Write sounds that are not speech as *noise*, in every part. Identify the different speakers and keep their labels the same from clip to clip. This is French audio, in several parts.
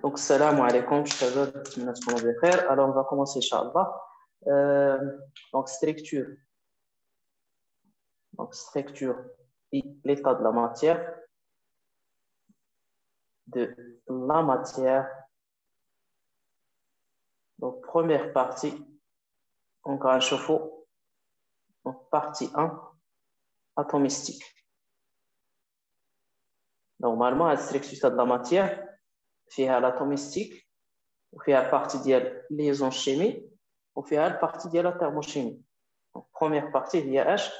Speaker 1: Donc, salam alaikum, Alors, on va commencer, Inch'Allah. Euh, donc, structure. Donc, structure et l'état de la matière. De la matière. Donc, première partie, donc un chauffe-eau. Donc, partie 1, atomistique. Normalement, la structure de la matière, فيها l'atomistique وفيها partie ديال liaison chimie وفيها partie ديال la thermochimie donc première partie هي اش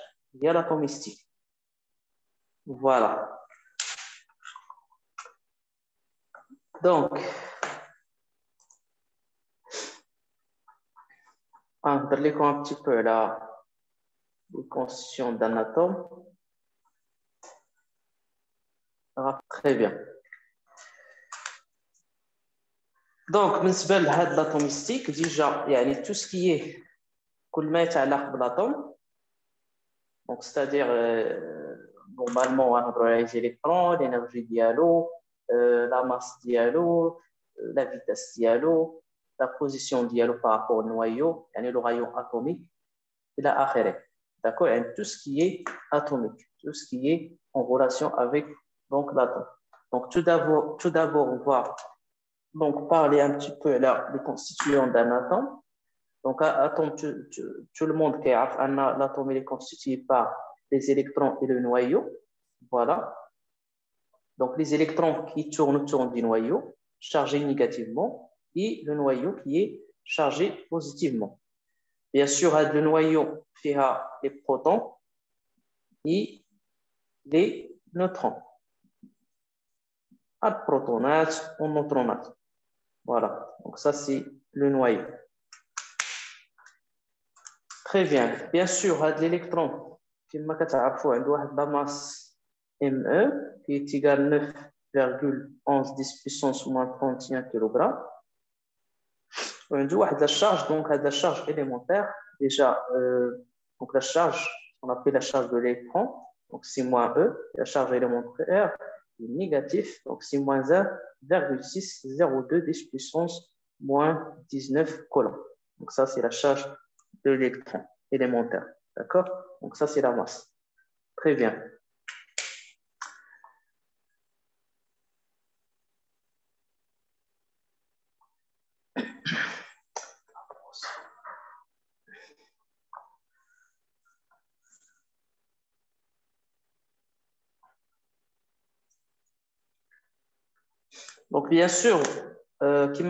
Speaker 1: هي l'atomistique voilà donc نهضر لكم un petit peu la constitution d'un atome très bien دونك بالنسبه لهاد لاتوميستيك ديجا يعني تو سكي كل ما يتعلق بالاتوم دونك ستادير نورمالمون غنهضروا على لي الكترون لينيرجي ديالو لا ماس ديالو لا فيتاس ديالو لا بوزيسيون ديالو بارابور نوايو يعني لو رايون اتوميك الى اخره d'accord يعني tout ce qui est atomique tout ce qui est en relation avec donc l'atome donc tout d'abord tout d'abord on va donc parler un petit peu là des constituants d'un atome. Donc, atome, tout, le monde qui a l'atome est constitué par les électrons et le noyau. Voilà. Donc, les électrons qui tournent autour du noyau, chargés négativement, et le noyau qui est chargé positivement. Bien sûr, le noyau fait les protons et les neutrons. Ou neutronates. Voilà, donc ça c'est le noyau. Très bien. Bien sûr, hein, l'électron, comme vous le savez, masse ME qui est égale à 9,11 10 puissance moins 31 kg. On a une charge, donc la charge élémentaire. Déjà, euh, donc la charge, on appelle la charge de l'électron, donc c'est moins E, la charge élémentaire négatif, donc c'est moins 1,602 10 puissance moins 19 coulombs. Donc ça, c'est la charge de l'électron élémentaire. D'accord? Donc ça, c'est la masse. Très bien. Donc, bien sûr, euh, qui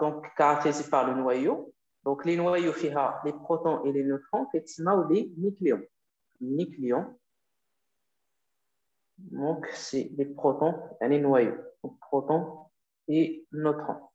Speaker 1: donc caractérisé par le noyau. Donc, les noyaux, les protons et les neutrons, ou les nucléons. Nucléons. Donc, c'est les protons et les noyaux. Donc, protons et neutrons.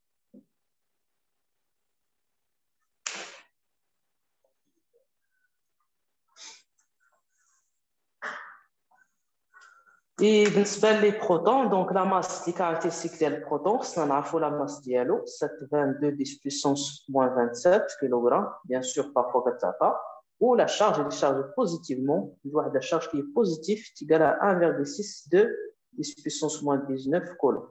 Speaker 1: Et les protons, donc la masse, les caractéristiques des protons, c'est la masse dialo, 722 10 puissance moins 27 kg, bien sûr parfois 4 pas, ou la charge est déchargée positivement, la charge qui est positive est égale à 1,6 de 10 puissance moins 19 coulombs.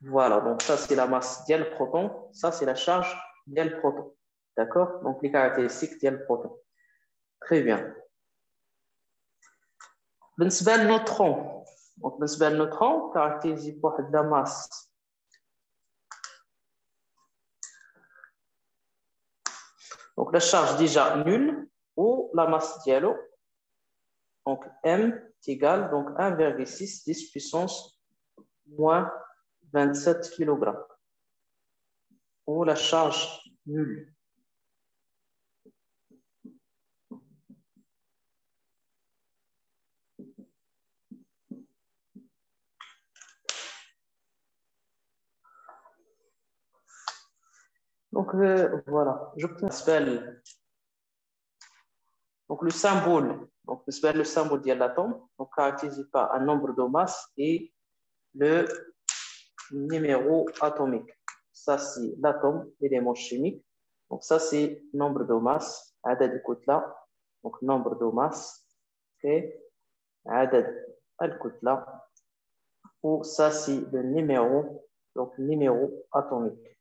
Speaker 1: Voilà, donc ça c'est la masse dial proton, ça c'est la charge dial proton. D'accord? Donc les caractéristiques dial proton. Très bien. بالنسبه للنوترون دونك بالنسبه للنوترون كاركتيريزي بواحد لا ماس دونك لا شارج ديجا نول و لا ماس ديالو دونك ام تيغال دونك 1,6 10 puissance moins 27 kg ou la charge nulle Donc euh, voilà, je spell. Donc le symbole, donc le symbole de l'atome, donc caractérisé par un nombre de masses et le numéro atomique. Ça c'est l'atome, l'élément chimique. Donc ça c'est nombre de masses, عدد là. Donc nombre de masses, ok, عدد là. ou ça c'est le numéro, donc numéro atomique.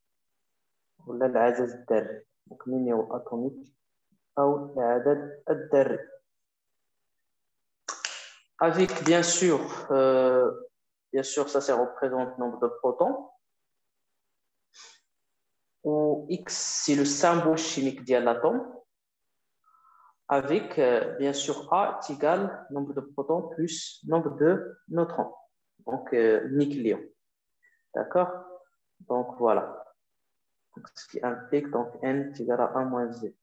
Speaker 1: ولا العدد الذري donc numéro atomique ou العدد الذري avec bien sûr euh, bien sûr ça ça représente le nombre de protons où X c'est le symbole chimique de l'atome avec euh, bien sûr A est égal nombre de protons plus nombre de neutrons donc euh, nucléons d'accord donc voilà ce qui implique donc n est égal à 1 moins z.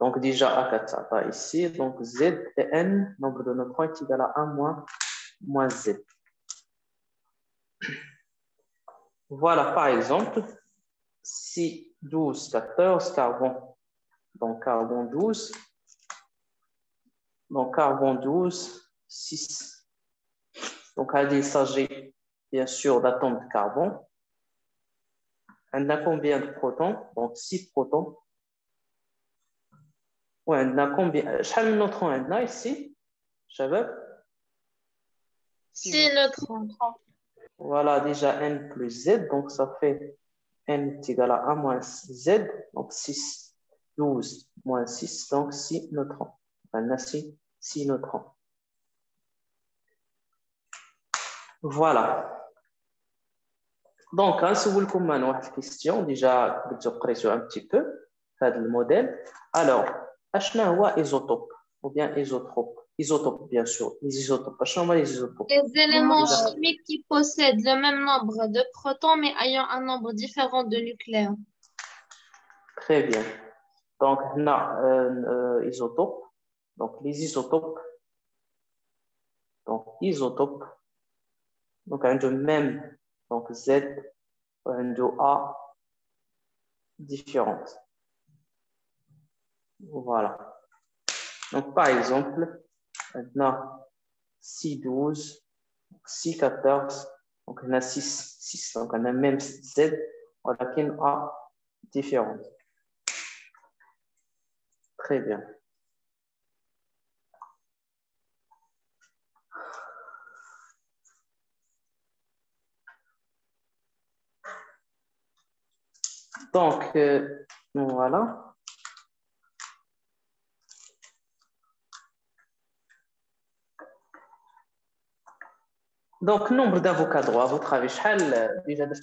Speaker 1: Donc déjà A4 ça ici, donc z et n, nombre de neutrons est égal à 1 moins, moins z. Voilà par exemple, si 12, 14, carbone, donc carbone 12, donc carbone 12, 6. Donc il s'agit bien sûr d'atomes de carbone. On a combien de protons? Donc 6 protons. Ouais, on a combien? Quel de neutrons on a ici Shabab
Speaker 2: 6 neutrons.
Speaker 1: Voilà, déjà n plus z, donc ça fait n est égal à 1 moins z, donc 6, 12 moins 6, donc 6 neutrons. On a 6, 6 neutrons. Voilà. Donc, si vous voulez une question, déjà, vous avez un petit peu le modèle. Alors, qu'est-ce que isotope ou bien isotrope Isotope, bien sûr. Les isotopes.
Speaker 2: les isotopes éléments chimiques qui possèdent le même nombre de protons, mais ayant un nombre différent de nucléaires.
Speaker 1: Très bien. Donc, on a euh, isotope. Donc, les isotopes. Donc, isotopes. Donc, on a le même donc Z de A différente. Voilà. Donc, par exemple, maintenant, 6, 12, 6, 14, donc on a 6, 6, donc on a même Z, on a A différente. Très bien. Donc, euh, voilà. Donc, nombre d'avocats à votre avis, déjà de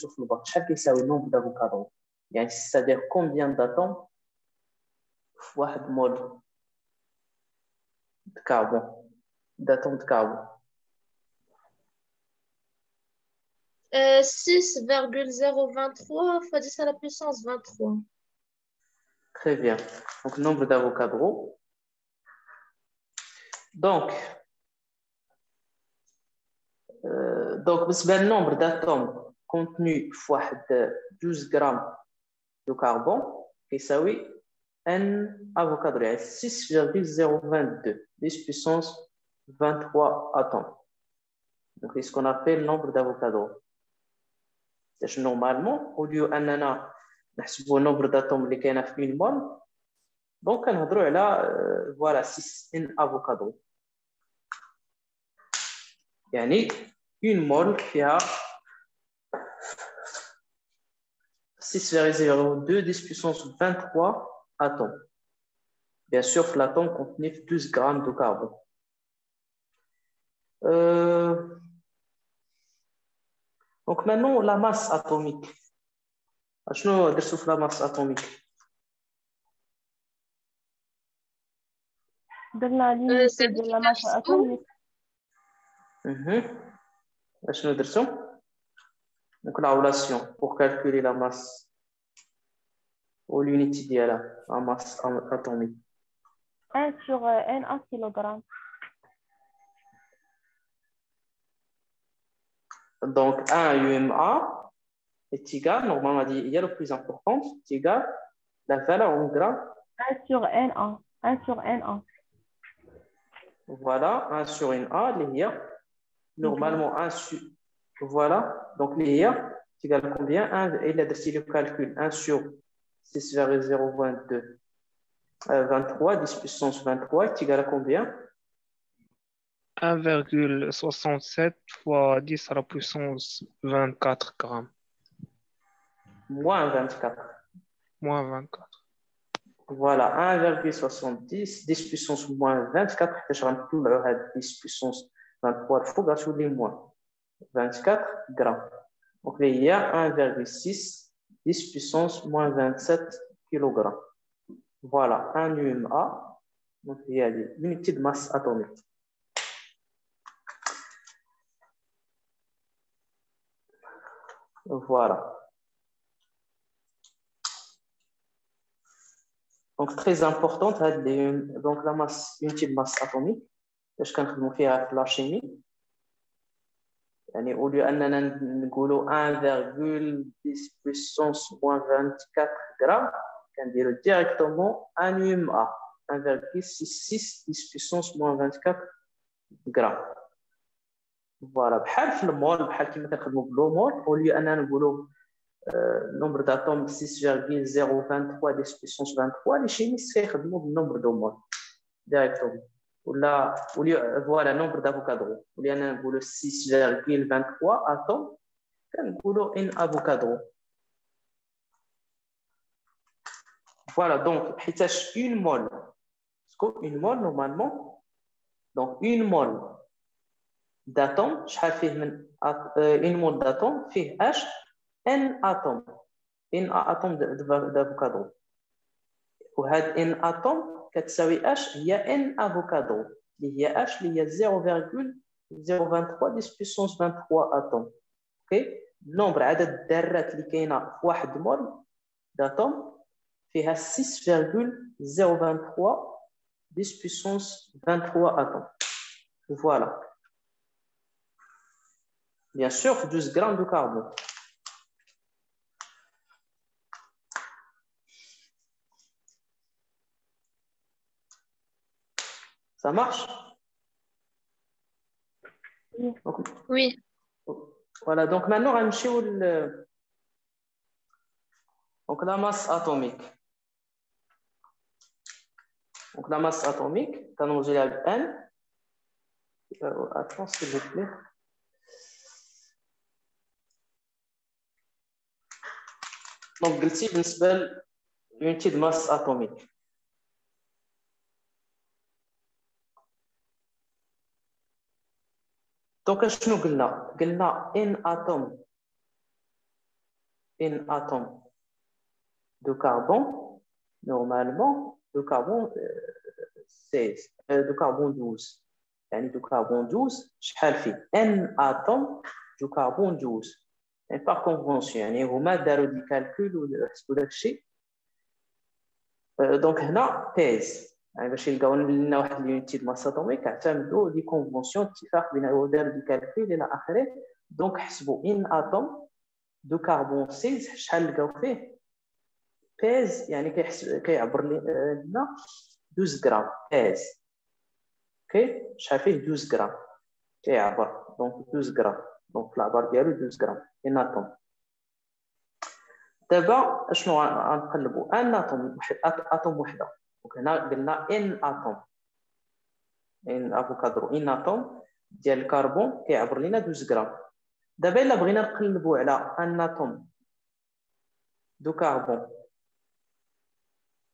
Speaker 1: le nombre d'avocats C'est-à-dire combien fois de mol de carbone, d'atomes de carbone.
Speaker 2: 6,023 fois 10 à la puissance 23.
Speaker 1: Très bien. Donc, nombre d'avocats Donc, euh, donc le nombre d'atomes contenus fois 12 grammes de carbone, et ça oui, n avocat 6,022, 10 puissance 23 atomes. Donc, c'est ce qu'on appelle le nombre d'avocats normalement au lieu اننا نحسبوا nombre d'atomes اللي كاينه في 1000 mol دونك كنهضروا على فوالا 6 ان افوكادو يعني une mol فيها 6,02 10 puissance 23 atomes. Bien sûr, l'atome contenait 12 grammes de carbone. Euh, Donc maintenant, la masse atomique. Je ne la masse atomique.
Speaker 3: C'est de la masse atomique.
Speaker 1: Mhm. Je ne Donc la relation pour calculer la masse ou l'unité de la masse atomique.
Speaker 3: 1 sur euh, 1 kg.
Speaker 1: Donc, 1 UMA est égal, normalement, il y a le plus important, est égal la valeur en grammes.
Speaker 3: 1 sur NA. 1 sur NA.
Speaker 1: Voilà, 1 sur NA, les Normalement, 1 sur. Voilà, donc les est égal à combien? 1, il a décidé le calcul. 1 sur 6,022. 23, 10 puissance 23 est égal à combien?
Speaker 4: 1,67 fois 10 à la puissance 24 grammes.
Speaker 1: Moins 24.
Speaker 4: Moins 24.
Speaker 1: Voilà, 1,70, 10 puissance moins 24, je vais 10 puissance 23 fois, moins 24 grammes. Donc, il y a 1,6, 10 puissance moins 27 kg. Voilà, un UMA. Donc, il y a l'unité de masse atomique. Voilà. Donc, très importante, donc la masse, unité de masse atomique. Je vais faire la chimie. يعني au lieu اننا نقولوا 1,10 puissance moins 24 grammes كنديروا directement un UMA 1,66 10 puissance moins 24 grammes فوالا بحال في المول بحال كيما كنخدموا بالمول au lieu اننا نقولوا nombre d'atomes 6,023 10 puissance 23 les chimistes كيخدموا بالنمبر دو مول directement ولا فوالا نومبر دافوكادرو ولي انا نقولوا 6.23 اتوم كنقولوا ان افوكادرو Voilà, donc, حيتاش une mole. Une mole, normalement, donc une mole D'atome, شحال فيه من une mole d'atome فيه H n atome n atome d'avocado. وهاد n atome كتساوي h هي n أفوكادو. اللي هي h اللي هي 0.023 10 بيسونس 23 أتوم. أوكي نومبر عدد الذرات اللي كاينة في واحد مول داتوم فيها 6.023 10 بيسونس 23 أتوم. فوالا Bien sûr, 12 grammes de carbone. Ça marche?
Speaker 2: Oui.
Speaker 1: Voilà, donc maintenant, on va le... Donc la masse atomique. Donc la masse atomique, on la N, euh, attends s'il vous plaît. Donc, c'est l'unité de masse atomique. Donc, شنو قلنا قلنا ان اتوم ان اتوم de carbone normalement de carbone 16 de carbone 12 يعني de carbone 12 شحال فيه n اتوم de carbone 12 يعني par convention يعني هما داروا دي كالكول وحسبوا داك الشيء دونك هنا بيز يعني باش يلقاو لنا واحد اليونيتي د ماس اتوميك اعتمدوا دي كونفونسيون اتفاق بين داروا دي كالكول الى اخره دونك حسبوا ان اتوم دو كربون 16 شحال لقاو فيه بيز يعني كيحسب كيعبر لنا 12 غرام بيز اوكي شحال فيه 12 غرام كيعبر دونك 12 غرام دونك العبار ديالو 12 غرام ان اتوم دابا اشنو غنقلبوا أن اتوم واحد اتوم وحدة. وهنا قلنا إن اتوم إن أفوكادرو. إن اتوم ديال الكربون كيعبر لنا 12 غرام. دابا إلا بغينا نقلبوا على أن اتوم دو كربون.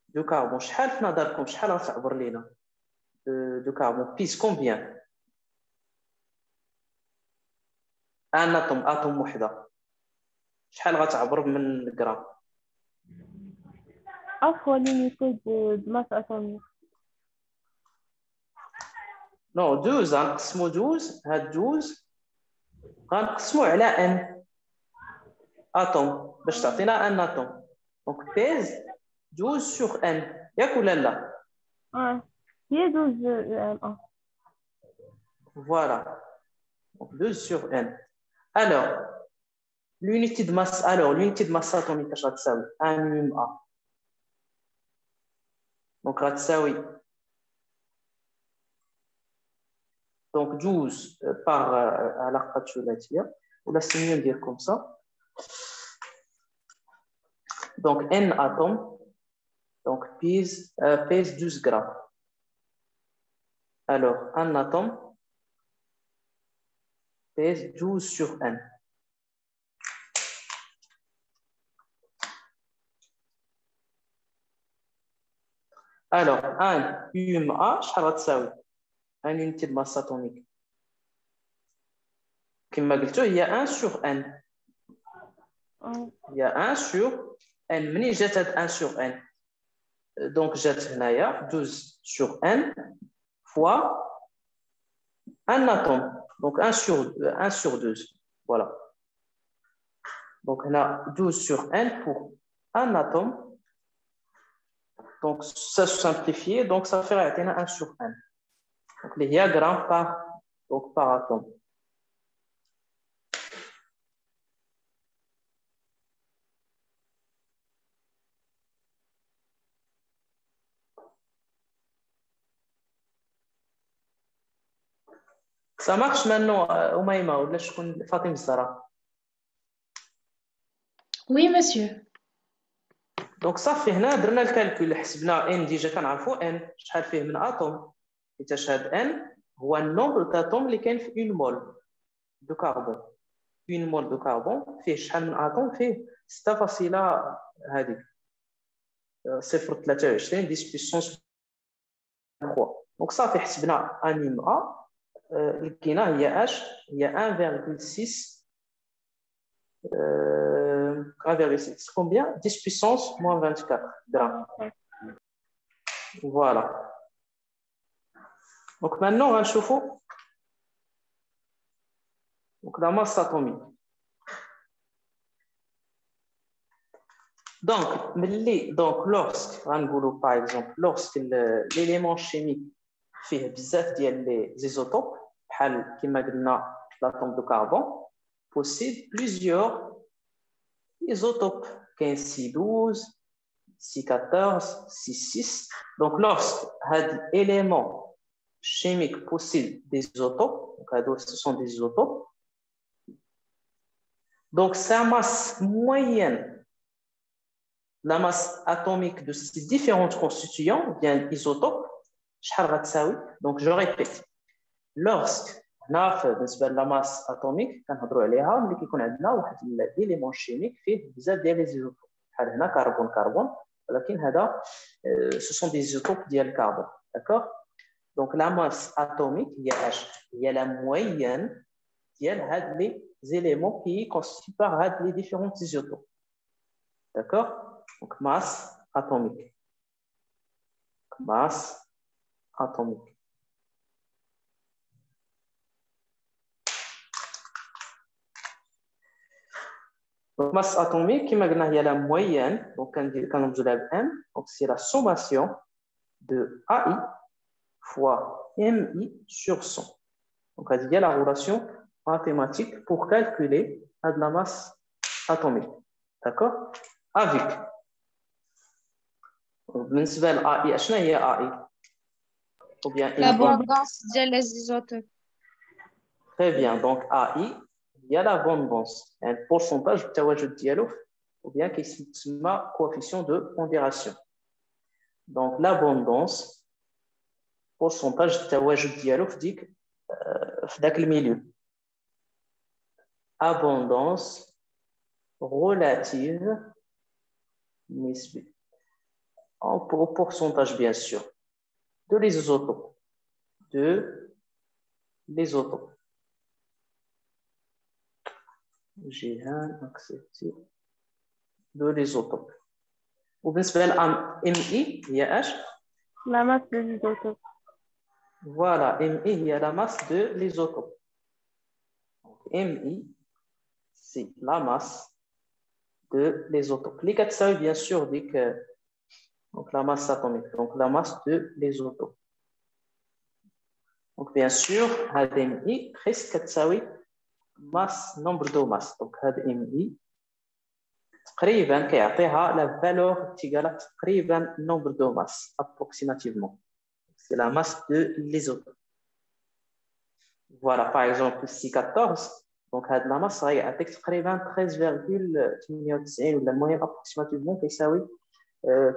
Speaker 1: دو كربون. شحال في نظركم شحال غتعبر لينا؟ دو كربون. بيس كومبيان أنا اتوم اتوم وحدة. شحال غتعبر من
Speaker 3: جرام عفوا ليميتي بلاصه اتوم
Speaker 1: نو دوز غنقسمو دوز. هاد دوز غنقسمو على أن. اتوم باش تعطينا أن اتوم دونك بيز دوز سوغ ان ياك ولا لا
Speaker 3: آه هي دوز ان
Speaker 1: فوالا دوز سوغ ان Alors, l'unité de masse, alors, l'unité de masse atomique, je vais 1 mu A. Donc, Ratsaoui. Donc, 12 euh, par euh, à l'arcatulatia. On la mieux dire comme ça. Donc, N atomes. Donc, pèse, euh, pèse 12 grammes. Alors, un atome pèse 12 sur n. Alors, 1 UMA, un unité de masse atomique. Comme je il y a 1 sur n. Il y a 1 sur n. Mini j'ai 1 sur n. Donc, j'ai 12 sur n fois un atome. Donc 1 sur, 1 sur 12. Voilà. Donc on a 12 sur n pour un atome. Donc ça se simplifie, donc ça fait 1 sur n. Donc les diagrammes par atome. Ça marche maintenant, Oumaima, ou je Fatim Zara.
Speaker 2: Oui, monsieur.
Speaker 1: Donc, ça fait هنا درنا الكالكول حسبنا n ديجا كنعرفوا n. شحال فيه من اتوم حيت هاد n هو النومبر داتوم اللي كاين في اون مول دو كربون اون مول دو كربون فيه شحال من اتوم فيه 6 فاصلة هذيك 0.23 10 بيسونس 3 دونك صافي حسبنا انيم ا لقينا هي اش هي 1,6 1,6 combien 10 puissance moins 24 grammes voilà donc maintenant on va chauffer donc la masse atomique donc donc lorsque par exemple lorsque l'élément chimique فيه بزاف ديال لي زيزوتوب بحال كما قلنا l'atome de carbone possède plusieurs isotopes كاين C12 C14 C6 donc lorsque un élément chimique possède des isotopes donc ce sont des isotopes donc sa masse moyenne la masse atomique de ces différentes constituants bien isotopes donc je répète لوغسك هنا بالنسبة للماس اتوميك كنهضروا عليها ملي كيكون عندنا واحد الإليمون شيميك فيه بزاف ديال ليزوتوب بحال هنا كربون كربون ولكن هذا سو دي زوتوب ديال الكربون داكوغ دونك لا ماس اتوميك هي اش هي لا موين ديال هاد لي زيليمون كي كونستيتي بار هاد لي ديفيرون ايزوتوب داكوغ دونك ماس اتوميك ماس اتوميك Donc, masse atomique, qui il y a la moyenne, donc quand on dit M, donc c'est la sommation de AI fois MI sur 100. Donc, il y a la relation mathématique pour calculer la masse atomique. D'accord Avec. بالنسبه لاي اشنا هي اي
Speaker 2: ou bien L'abondance des isotopes.
Speaker 1: Très bien. Donc, AI, il y a l'abondance. Un pourcentage de tawajud dialogue, ou bien qui se coefficient de pondération. Donc, l'abondance, pourcentage de tawajud dialogue, dit dans le milieu. Abondance relative, en pourcentage, bien sûr de l'isotopes. De l'isotopes. J'ai un accepté de l'isotopes. وبالنسبة للأم MI هي إيش؟
Speaker 3: La masse de l'isotope.
Speaker 1: Voilà, MI هي la masse de l'isotope. MI, c'est la masse de l'isotope. Les quatre bien sûr, dit que donc la masse atomique, donc la masse de l'isotopes. Donc bien sûr, HDMI presque تساوي masse nombre de masse. Donc HDMI تقريبا كيعطيها la valeur égale تقريبا nombre de masse approximativement. C'est la masse de l'isotope. Voilà, par exemple, C14, donc la masse غيعطيك تقريبا 13,98 ولا المهم approximativement كيساوي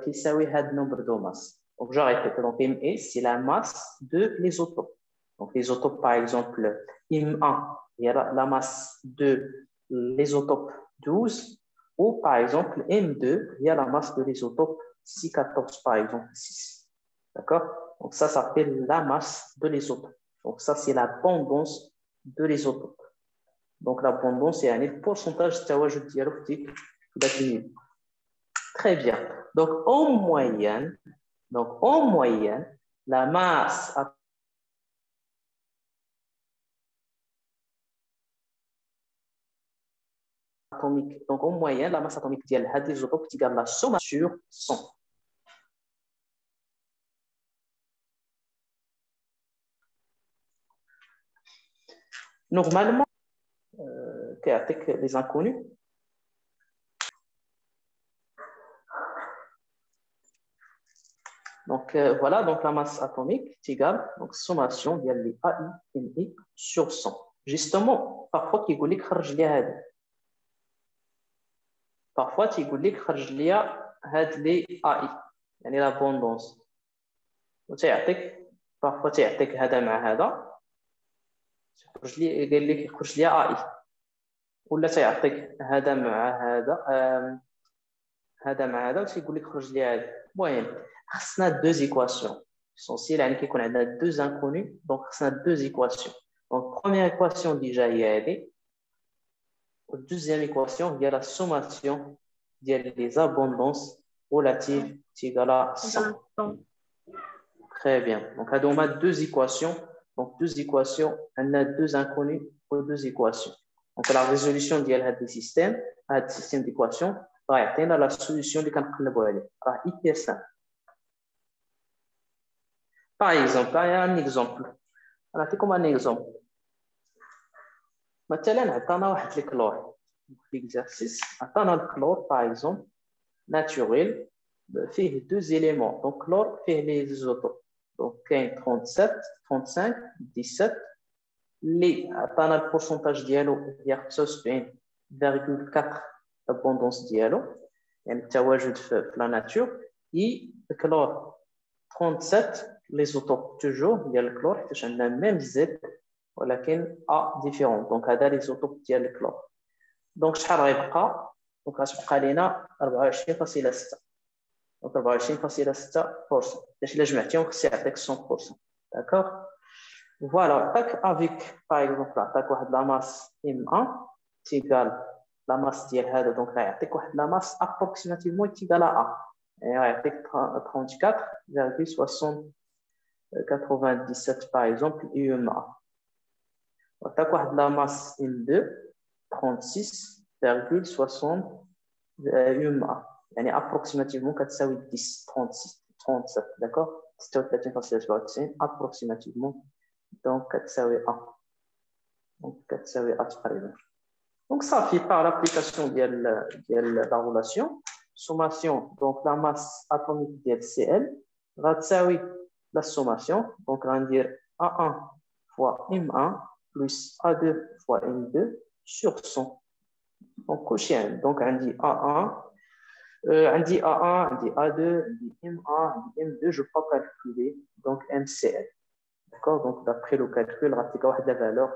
Speaker 1: qui s'appelle had nombre de masse. Donc, je répète, donc ME, c'est la masse de l'isotopes. Donc, l'isotopes, par exemple, IM1, il y a la masse de l'isotope 12, ou par exemple M2, il y a la masse de l'isotope 614, par exemple 6. D'accord? Donc ça s'appelle la masse de l'isotope. Donc ça, c'est l'abondance de l'isotope. Donc l'abondance, c'est un pourcentage de dialectique Très bien. Donc en moyenne, donc en moyenne, la masse atomique. Donc, en moyenne, la masse atomique de l'isotopes est égale à la somme sur 100. Normalement, euh, avec les inconnus, Donc euh, voilà, donc la masse atomique est égale, donc sommation de AI, MI sur 100. Justement, parfois, il y parfois تيقول لك خرج لي هاد لي اي يعني لابوندونس وتيعطيك بارفوا تيعطيك هذا مع هذا خرج لي قال لك خرج لي اي ولا تيعطيك هذا مع هذا هذا مع هذا وتيقول لك خرج لي هذا المهم خصنا دو زيكواسيون essentiel يعني كيكون عندنا دو انكوني دونك خصنا دو زيكواسيون دونك بروميير ايكواسيون ديجا هي هذه deuxième équation, il y a la sommation des abondances relatives égale à 100. Très bien. Donc, on a deux équations. Donc, deux équations, on a deux inconnues pour deux équations. Donc, la résolution du système, un système d'équations, va atteindre la solution du calcul hyper simple. Par exemple, il y a un exemple. On a fait comme un exemple. مثلا عطانا واحد الكلور في ليكزارسيس عطانا الكلور باغ اكزومبل ناتوريل فيه دو زيليمون دونك كلور فيه لي زيزوتوب دونك كاين 37 35 17 اللي عطانا البورسونتاج ديالو هي 75.4 ابوندونس ديالو يعني التواجد في لا ناتور اي الكلور 37 لي زوتوب توجور ديال الكلور حيت عندنا ميم زيت ولكن ا ديفيرون دونك هذا لي زوتوب ديال الكلور دونك شحال غيبقى دونك غتبقى لينا 24.6 دونك 24.6% باش الا جمعتيهم خص يعطيك 100% داكوغ فوالا عطاك افيك باغ اكزومبل عطاك واحد لا ماس ام 1 تيغال لا ماس ديال هذا دونك غيعطيك واحد لا ماس ابروكسيماتيفمون تيغال ا يعني غيعطيك 34.60 97 باغ اكزومبل يو ام 1 وعطاك واحد لا ماس ام 2 36,60 UMA يعني approximativement كتساوي 10 36 37 d'accord 36,97 approximativement donc كتساوي A donc كتساوي A تقريبا donc صافي par l'application ديال ديال la relation sommation donc la masse atomique ديال CL غتساوي la sommation donc غندير A1 fois M1 plus A2 fois M2 sur 100. Donc. Donc, on dit A1, euh, on dit A1, on dit A2, on dit M1, on dit M2, je ne peux pas calculer. Donc, MCL. D'accord? Donc, d'après le calcul, la valeur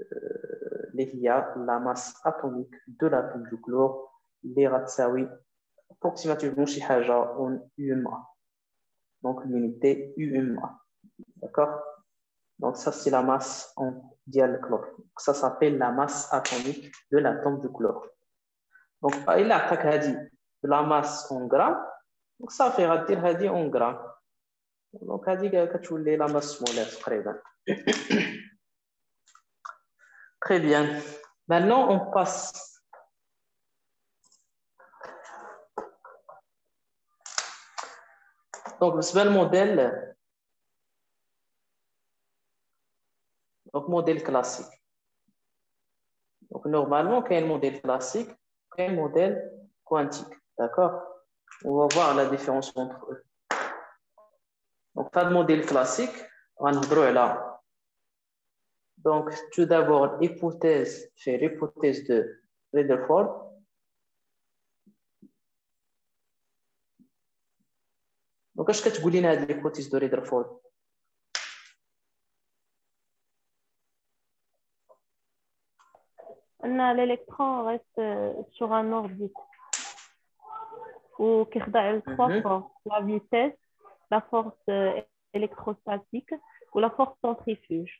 Speaker 1: euh, il y a la masse atomique de l'atome du chlore, les ratsawi, approximativement chez Haja en UMA. Donc, l'unité UMA. D'accord? Donc, ça, c'est la masse en chlore. Ça s'appelle la masse atomique de l'atome de chlore. Donc, il a dit la masse en grammes. Donc, ça fait dire en grammes. Donc, il dit que la masse molaire. *coughs* Très bien. Maintenant, on passe. Donc, le modèle Donc, modèle classique. Donc, normalement, quand il y a un modèle classique, quand il y a un modèle quantique. D'accord? On va voir la différence entre eux. Donc, pas de modèle classique. On va là. Donc, tout d'abord, l'hypothèse, c'est l'hypothèse de Rutherford. Donc, qu'est-ce que tu dis l'hypothèse de Rutherford?
Speaker 3: l'électron reste euh, sur un orbite ou a trois
Speaker 1: Mhm.
Speaker 3: forces la vitesse la force euh, électrostatique ou la force centrifuge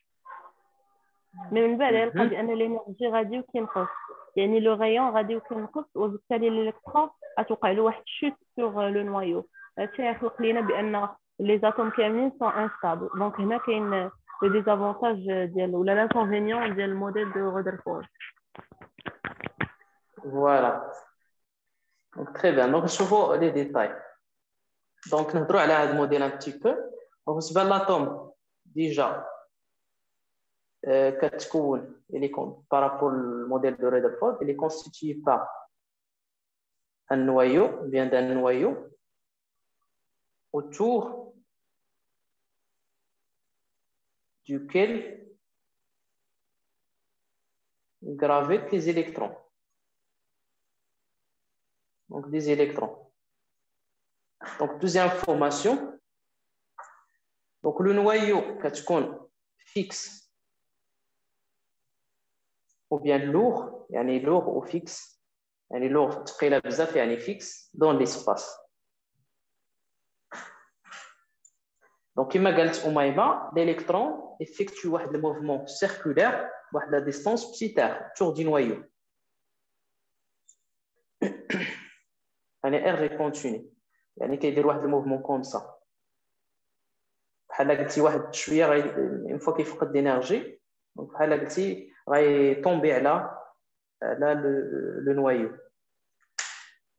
Speaker 3: mais من بعد
Speaker 1: Mhm.
Speaker 3: يلقى بان l'énergie غادي كينقص يعني le rayon غادي كينقص وبالتالي l'électron غتوقع له واحد chute sur euh, le noyau هادشي يخلق لينا بان les atomes كاملين sont instables donc هنا كاين le désavantage ديال ولا l'inconvénient ديال الموديل de Rutherford
Speaker 1: Voilà. Donc, très bien. Donc, je vois les détails. Donc, nous allons le modèle un petit peu. Donc, c'est l'atome, déjà, euh, كتكون, il est con- par rapport au modèle de Rutherford, il est constitué par un noyau, bien d'un noyau, autour duquel gravette les électrons. Donc, des électrons. Donc, deuxième formation. Donc, le noyau, qu'on fixe ou bien lourd, il y a lourd ou fixe, il y a lourd très la bzaf et fixe dans l'espace. Donc, كما قالت أميمة, l'électron effectue واحد le mouvement circulaire, واحد la distance petit r autour du noyau. *coughs* يعني ار كونتيني يعني كيدير واحد الموفمون كوم سا بحال قلتي واحد شويه غي اون فوا كيفقد لينيرجي دونك بحال قلتي غيطومبي على على لو نوايو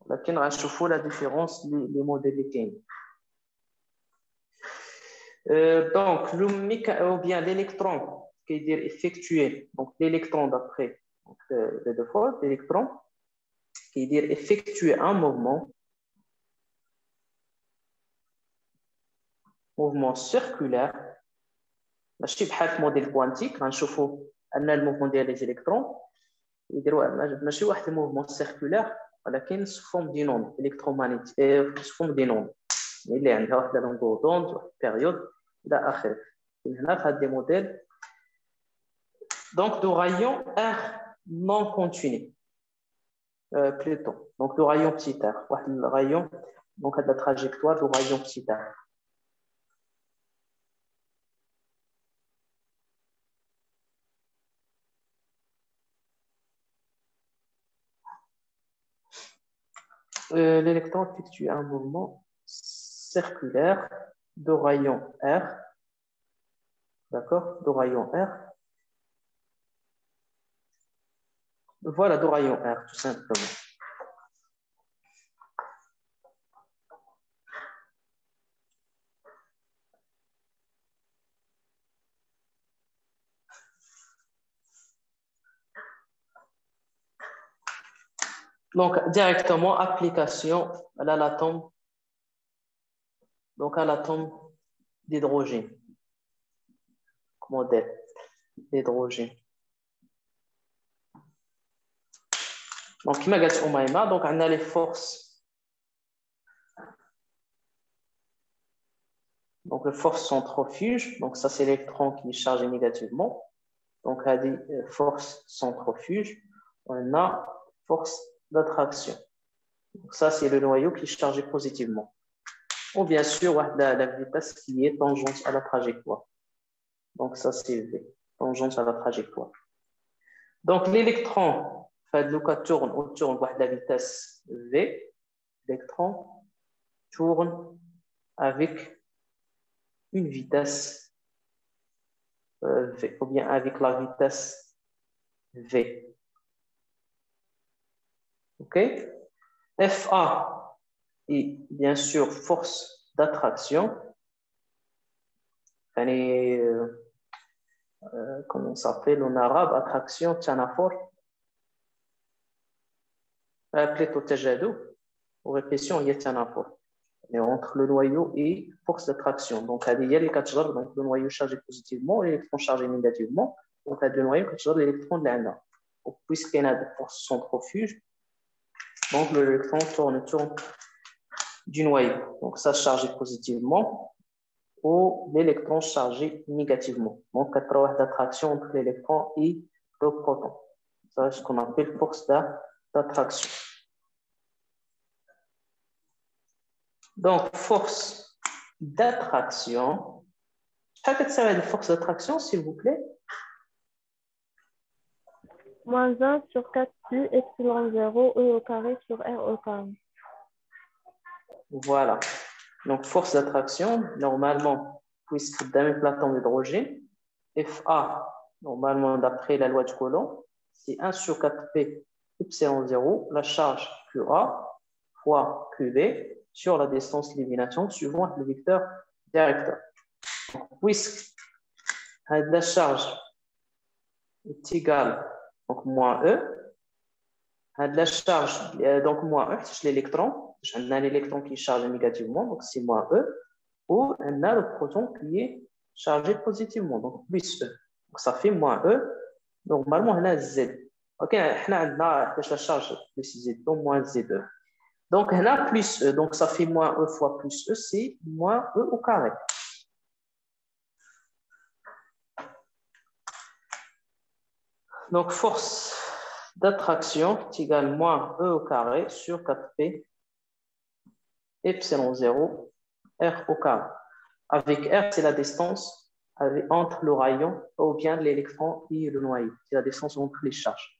Speaker 1: ولكن غنشوفوا لا ديفيرونس لي موديل اللي كاين دونك لو ميكا او بيان l'électron كيدير effectuer donc l'électron d'après donc les deux fois l'électron qui veut dire effectuer un mouvement, mouvement circulaire. ماشي بحال في موديل كوانتيك غنشوفوا ان الموفمون ديال لي الكترون يديروا ماشي واحد الموفمون سيركولير ولكن سو فورم دي نوند الكترومagnétique سو فورم دي نوند اللي عندها واحد لونغور دوند واحد بيريود الى اخره هنا في هاد لي موديل دونك دو رايون ار نون كونتيني Euh, plutôt. Donc, le rayon petit r. Le rayon, donc, la trajectoire du rayon petit r. Euh, L'électron effectue un mouvement circulaire de rayon R. D'accord? De rayon R. Voilà, de rayon R, tout simplement. Donc, directement, application à l'atome, donc à l'atome d'hydrogène. Modèle d'hydrogène. Donc, qui m'a donc on a les forces. Donc, les forces centrifuges, donc ça c'est l'électron qui est chargé négativement. Donc, à des euh, forces centrifuges, on a force d'attraction. Donc, ça c'est le noyau qui est chargé positivement ou bien sûr la, vitesse qui est tangente à la trajectoire. Donc ça c'est V. Tangente à la trajectoire. Donc l'électron Fadlouka tourne autour de la vitesse V, l'électron tourne avec une vitesse euh, V, ou bien avec la vitesse V. OK? FA est bien sûr force d'attraction. Euh, euh, comment s'appelle en arabe Attraction, tanafor plutôt tajadou ou répétition a tanafor entre le noyau et force d'attraction. Donc a les quatre genres donc le noyau chargé positivement et l'électron chargé négativement. Donc le noyau genres l'électron de l'un puisqu'il y a des forces centrifuges donc l'électron tourne autour du noyau donc ça chargé positivement ou l'électron chargé négativement donc quatre d'attraction entre l'électron et le proton Ça, c'est ce qu'on appelle force d'attraction. Donc, force d'attraction. Quelle est la force d'attraction, s'il vous plaît
Speaker 3: Moins 1 sur 4 pi epsilon 0 E au carré sur R au carré.
Speaker 1: Voilà. Donc, force d'attraction, normalement, puisque d'un platon d'hydrogène, FA, normalement, d'après la loi de Coulomb, c'est 1 sur 4P epsilon 0, la charge QA fois QV sur la distance d'élimination suivant le vecteur directeur. Puisque la charge est égale donc moins E, la charge, euh, donc moins E, l'électron, j'ai un électron qui est chargé négativement, donc c'est moins E, ou un a le proton qui est chargé positivement, donc plus E. Donc ça fait moins E, normalement on a Z. Ok, on a la charge plus Z, donc moins Z2. Donc, là, plus E, donc ça fait moins E fois plus E, c'est moins E au carré. Donc, force d'attraction est égale moins E au carré sur 4P epsilon 0 R au carré. Avec R, c'est la distance entre le rayon ou bien l'électron et le noyau. C'est la distance entre les charges.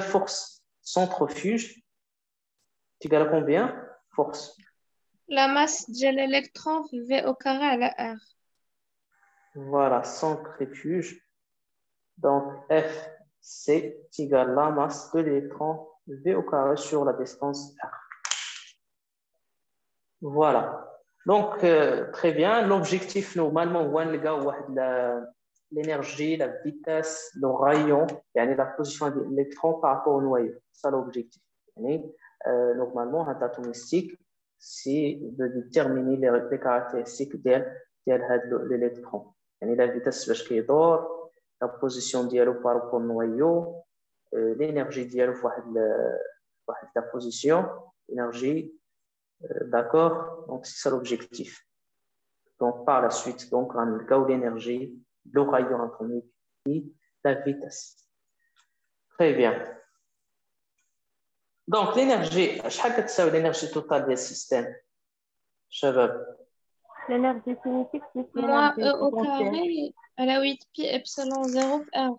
Speaker 1: Force centrifuge, égal à combien? Force.
Speaker 2: La masse de l'électron V au carré à la R.
Speaker 1: Voilà, centrifuge. Donc, F, c'est égal à la masse de l'électron V au carré sur la distance R. Voilà. Donc, euh, très bien. L'objectif, normalement, l'énergie, la vitesse, le rayon, et la position de l'électron par rapport au noyau. C'est l'objectif. Euh, normalement, un atomistique, c'est de déterminer les, caractéristiques de l'électron. La vitesse, c'est كيدور la position ديالو par rapport au noyau euh, l'énergie ديالو في واحد la position énergie euh, d'accord donc c'est ça l'objectif donc par la suite donc on a l'énergie le rayon atomique et la vitesse très bien donc l'énergie, شحال كتساوي l'énergie totale du système شباب
Speaker 3: L'énergie cinétique, c'est
Speaker 2: Moins E au carré à la 8 pi epsilon 0 R.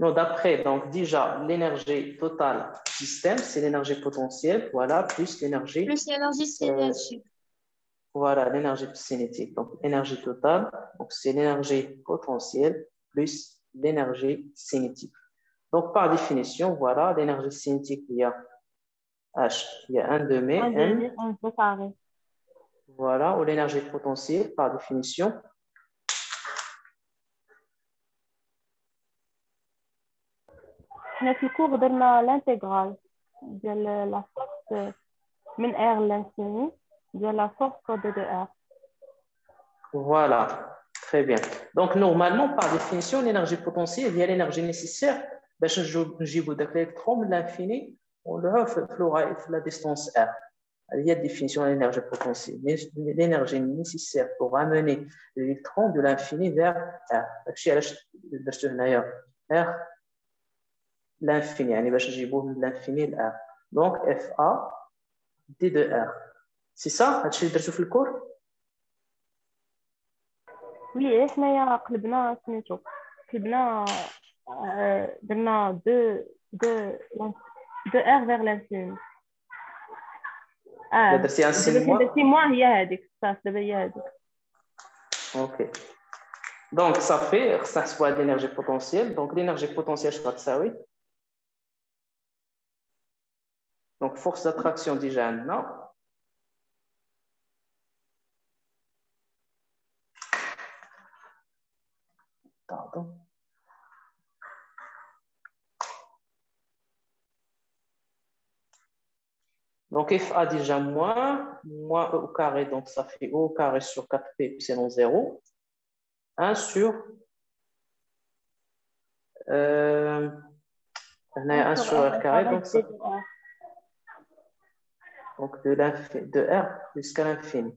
Speaker 1: Non, d'après, donc déjà, l'énergie totale du système, c'est l'énergie potentielle, voilà, plus l'énergie...
Speaker 2: Plus l'énergie cinétique.
Speaker 1: voilà, l'énergie cinétique. Donc, l'énergie totale, donc c'est l'énergie potentielle plus l'énergie cinétique. Donc, par définition, voilà, l'énergie cinétique, il y a H, il y a 1 demi,
Speaker 3: M.
Speaker 1: Voilà, ou l'énergie potentielle, par définition.
Speaker 3: احنا في الكور درنا l'intégrale de la force من R l'infini de la force de R.
Speaker 1: Voilà, très bien. Donc normalement, par définition, l'énergie potentielle, il y a l'énergie nécessaire باش نجيبوا داك الالكترون من l'infini ونلوها في la distance r. Il y a définition de l'énergie potentielle, l'énergie nécessaire pour amener l'électron de l'infini vers R. هادشي علاش درتو هنايا R l'infini يعني باش نجيبوه من l'infini ل R. Donc FA D de R. C'est ça هادشي اللي درتو في الكور؟
Speaker 3: وي حنايا قلبنا سميتو قلبنا de, de, de R vers l'infini.
Speaker 1: Ah, c'est un
Speaker 3: C'est moi, il y a ça,
Speaker 1: Ok. Donc, ça fait, ça soit l'énergie potentielle. Donc, l'énergie potentielle, je crois que ça, oui. Donc, force d'attraction déjà non. Pardon. Donc, f a déjà moins, moins e au carré, donc ça fait e au carré sur 4p non 0. 1 sur... Euh, on a 1 sur r carré, donc ça... Donc, de, de r jusqu'à l'infini.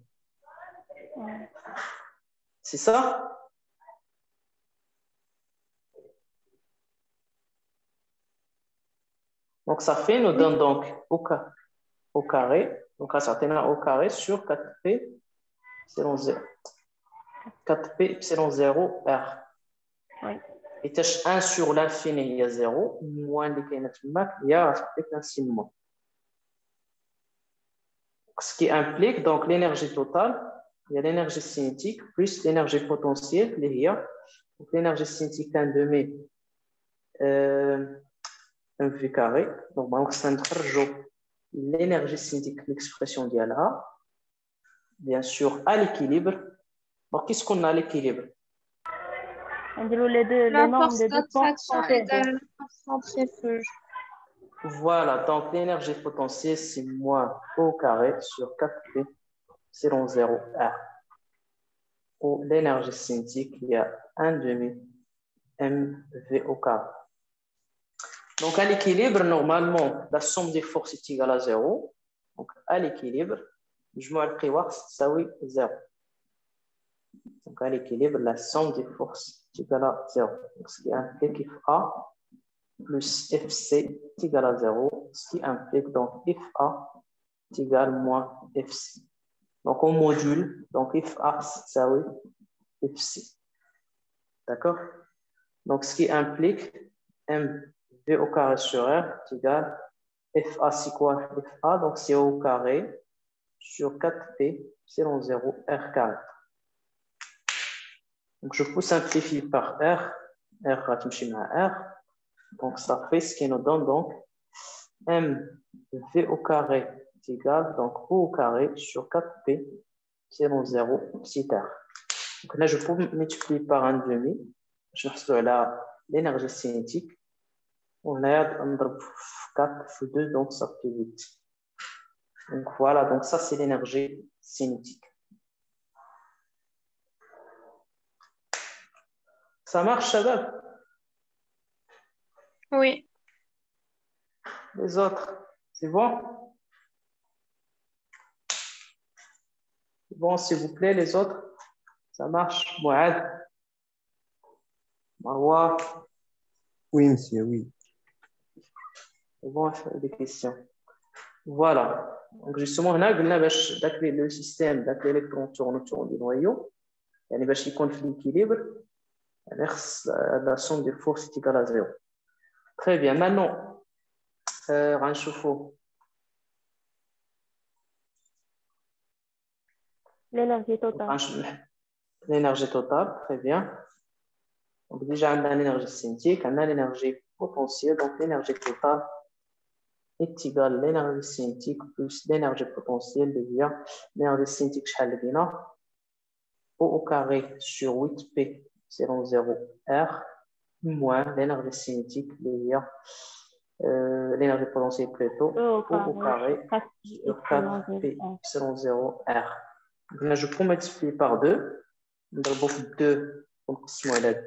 Speaker 1: C'est ça? Donc, ça fait, nous donne donc au, au carré, donc ça fait au carré sur 4p selon 0. 4p epsilon 0 r.
Speaker 3: Oui.
Speaker 1: Et 1 sur l'infini, il y a 0, moins les il y a un signe moins. Ce qui implique donc l'énergie totale, il y a l'énergie cinétique plus l'énergie potentielle, l'énergie cinétique 1 demi euh, un V carré. Donc, c'est l'énergie cinétique, l'expression d'IALA, bien sûr, à l'équilibre. Donc, qu'est-ce qu'on a à l'équilibre?
Speaker 2: La force d'attraction égale la force centrifuge.
Speaker 1: Voilà, donc l'énergie potentielle, c'est moins au carré sur 4P selon 0 R. Ou l'énergie cinétique, il y a 1 demi mv au carré. Donc, à l'équilibre, normalement, la somme des forces est égale à 0. Donc, à l'équilibre, je me ça oui 0. Donc, à l'équilibre, la somme des forces est égale à 0. Donc, ce qui implique FA plus FC est égal à 0, ce qui implique donc FA est égal à moins FC. Donc, on module, donc FA, ça oui, FC. D'accord? Donc, ce qui implique M V au carré sur R est égal FA, c'est quoi FA Donc, c'est au carré sur 4P selon 0 R carré. Donc, je peux simplifier par R. R va R. Donc, ça fait ce qui nous donne donc M V au carré est égal donc O au carré sur 4P selon 0 c'est R. Donc là, je peux multiplier par un demi. Je là l'énergie cinétique. On a 4 fois 2, donc ça fait 8. Donc voilà, donc ça c'est l'énergie cinétique. Ça marche, Shabab
Speaker 2: oui.
Speaker 1: Les autres, c'est bon? Bon, s'il vous plaît, les autres, ça marche. Mouad. Marwa?
Speaker 5: Oui, monsieur, oui.
Speaker 1: C'est bon, des questions. Voilà. Donc, justement, on a le système, l'électron tourne autour du noyau. Il y a l'équilibre. La somme des forces est égale à zéro. Très bien. Maintenant, euh, Ranchoufou.
Speaker 3: L'énergie totale.
Speaker 1: L'énergie totale, très bien. Donc déjà, on a l'énergie cinétique, on a l'énergie potentielle. Donc l'énergie totale est égale à l'énergie cinétique plus l'énergie potentielle devient l'énergie cinétique chalbina O au carré sur 8P, c'est 0 R moins l'énergie cinétique, d'ailleurs, euh, l'énergie potentielle plutôt, au carré de 4P epsilon 0 R. Là, je peux multiplier par 2. On va 2, donc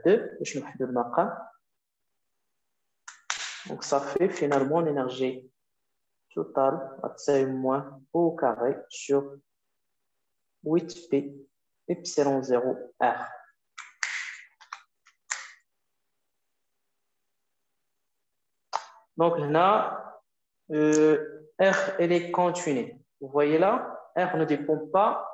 Speaker 1: 2, et je me fais de. Donc ça fait finalement l'énergie totale, à c'est moins au carré sur 8P epsilon 0 R. Donc là, euh, R, est continue. Vous voyez là, R ne dépend pas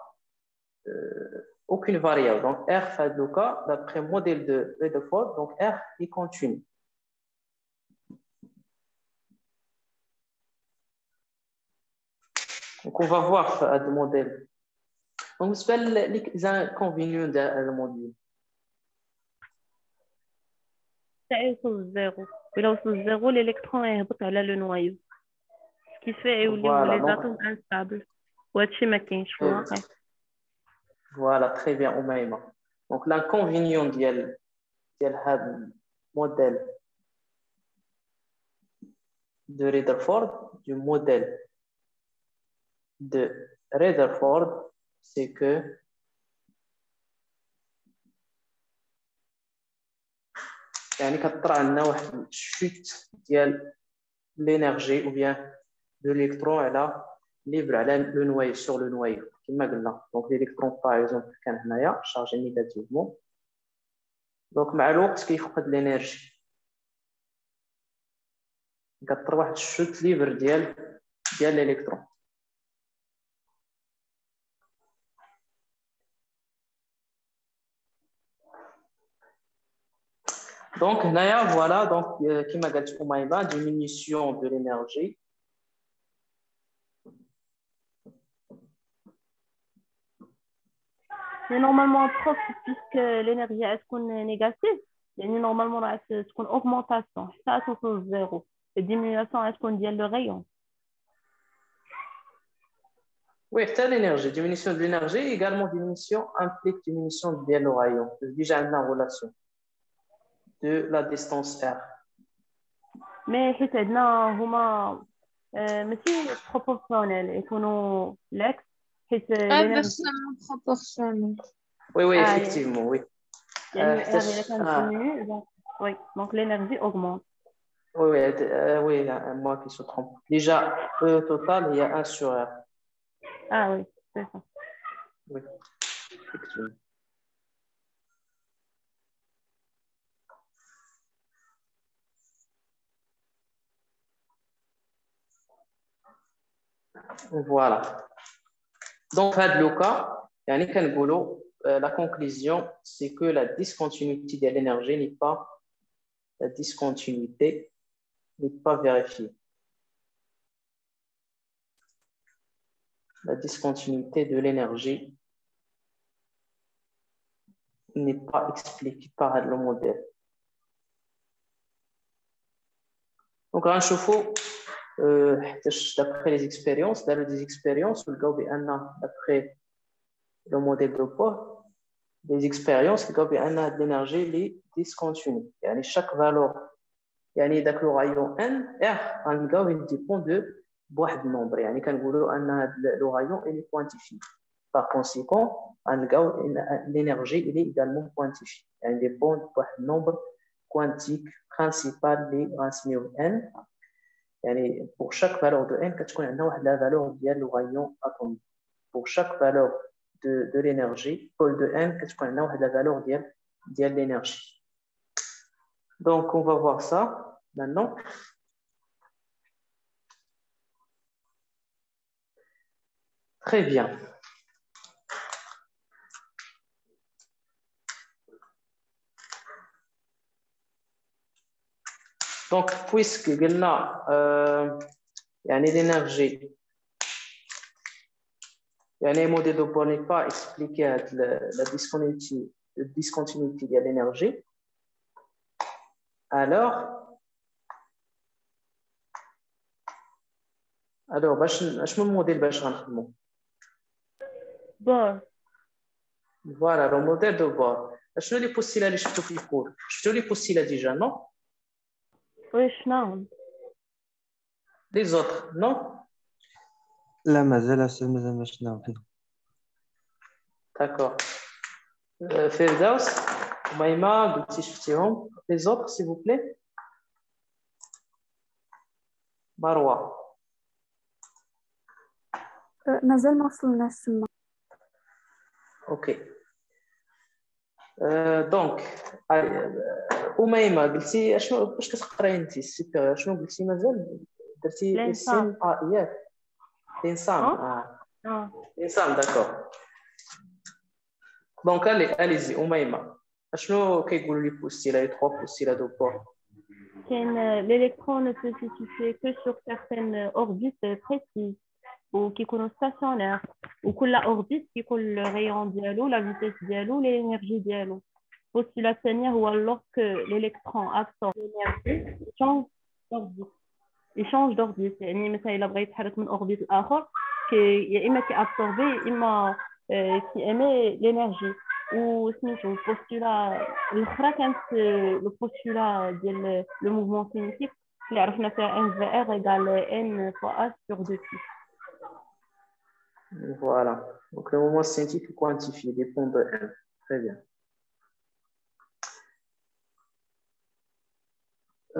Speaker 1: euh, aucune variable. Donc R, Fadouka, d'après modèle de Rutherford, donc R est continue. Donc, on va voir le modèle. Donc, c'est les inconvénients de le
Speaker 3: modèle. Ça. Il وصل zéro, l'électron يهبط على le noyau. Ce qui fait يوليو les atomes instables. وهادشي ما كاينش في الواقع.
Speaker 1: Voilà, très bien, Oumaima. Donc, l'inconvénient de ce modèle de Rutherford, du modèle de Rutherford, c'est que يعني كطرى عندنا واحد الشوت ديال لينيرجي أو بيان دو ليكترون على ليبر على لو نوايو سور لو نوايو كما قلنا. دونك ليكترون باغ اكزومبل كان هنايا شارجي نيجاتيفمون دونك مع الوقت كيفقد لينيرجي كطرى واحد الشوت ليبر ديال ديال الالكترون Donc, là, voilà, donc, euh, qui m'a dit diminution de l'énergie.
Speaker 3: Mais normalement, prof, puisque l'énergie est négative, normalement, c'est une augmentation. Ça, c'est zéro. Et diminution, est-ce qu'on dit le rayon?
Speaker 1: Oui, c'est l'énergie. Diminution de l'énergie, également diminution implique diminution de le rayon. C'est déjà une relation de la distance R.
Speaker 3: Mais حيت عندنا هما ماشي proportionnel يكونوا l'ex حيت
Speaker 2: inversement proportionnel.
Speaker 1: Oui, oui, effectivement, oui.
Speaker 3: يعني R كان diminue donc oui, donc l'énergie augmente.
Speaker 1: Oui, oui, euh, oui, moi qui se trompe. Déjà, E total, il y a 1 sur R.
Speaker 3: Ah oui, c'est ça.
Speaker 1: Oui, effectivement. Voilà. Donc, le cas, la conclusion, c'est que la discontinuité de l'énergie n'est pas la discontinuité n'est pas vérifiée. La discontinuité de l'énergie n'est pas expliquée par le modèle. Donc, un chauffe-eau d'après les expériences, dans les expériences, d'après le modèle de port, des expériences qui ont l'énergie discontinue. Yani chaque valeur, yani le rayon n, R, il dépend de un nombre. Yani quand le rayon est quantifié. Par conséquent, l'énergie est également quantifiée. Elle dépend d'un nombre quantique principal de n pour chaque valeur de n كتكون عندنا la valeur ديال le rayon atomique pour chaque valeur de, de l'énergie de n كتكون عندنا la valeur ديال ديال l'énergie donc on va voir ça maintenant très bien Donc, puisque euh, l'énergie, le modèle de bord n'est pas expliqué la, la discontinuité, la discontinuité de l'énergie, alors, alors, je me modèle
Speaker 3: Bord.
Speaker 1: Voilà, le modèle de bord. Je vais les pousser là, je vais les pousser là déjà, non?
Speaker 3: وش نعم
Speaker 1: Les autres, non
Speaker 5: لا مازال مازال ما شفناهم فيهم
Speaker 1: D'accord. Euh, Firdaus, Maïma, قلتي شفتيهم. Les autres, s'il vous plaît. مروة.
Speaker 6: مازال ما وصلناش تما.
Speaker 1: اوكي. دونك أميمة قلتي اشنو باش كتقراي انت السوبيريور شنو قلتي مازال درتي
Speaker 3: الانسان
Speaker 1: اه ياك الانسان اه الانسان داكور دونك الي اليزي أميمة اشنو كيقولوا لي بوستيلا لي تخوا بوستيلا دو بور
Speaker 3: كاين l'électron ne peut se situer que sur certaines orbites précises ou كيكونوا stationnaires وكل orbite كيكون le rayon ديالو la vitesse ديالو l'énergie ديالو postulat الثانية هو lorsque l'électron absorbe l'énergie il change d'orbite il change d'orbite يعني مثلا إلا بغى يتحرك من orbite لآخر كي يا إما كيابسوربي يا إما كيامي l'énergie وسميتو البوستولا الاخرى كانت لو بوستولا ديال لو موفمون سينيتيك اللي عرفنا فيها ان في ار ايغال ان فوا ا سور دو بي
Speaker 1: Voilà. Donc, le moment scientifique quantifié dépend de N. Très bien.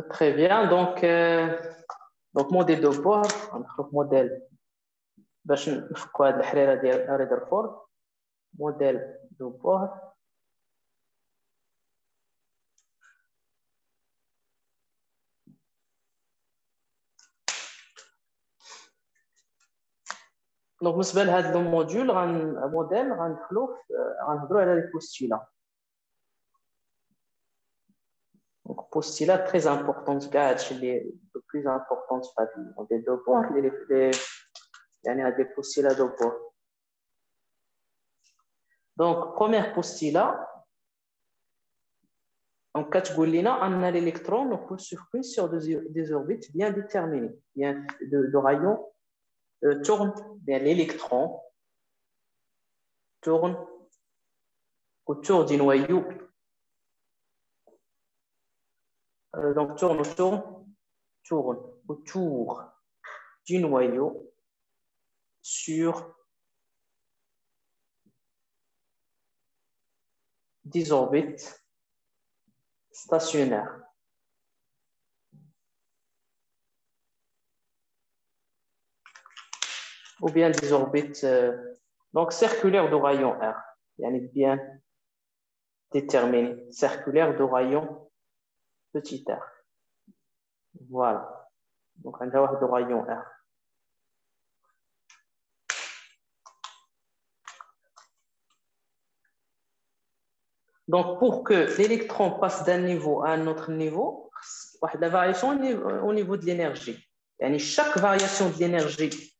Speaker 1: Très bien. Donc, euh, donc modèle de bord, un modèle. باش نفكوا هاد الحريره ديال ريدرفورد موديل دو بور Donc, بالنسبه لهذا الموديول غن موديل غندخلوا غنهضروا على لي بوستيلا Donc, postulat très important, كاع هادشي اللي le plus important في هاد الموديل دو بور اللي اللي يعني هاد لي بوستيلا دو بور Donc, premier postulat, en كتقول لنا ان l'électron ne peut circuler sur des, des orbites bien déterminées, bien de, de rayons euh, tourne, bien l'électron tourne autour du noyau. Euh, donc tourne autour, tourne autour du noyau sur des orbites stationnaires. Ou bien des orbites euh, donc circulaires de rayon R. Il y bien déterminé, circulaire de rayon petit r. Voilà. Donc, on rayon R. Donc, pour que l'électron passe d'un niveau à un autre niveau, la variation au niveau de l'énergie. Chaque variation de l'énergie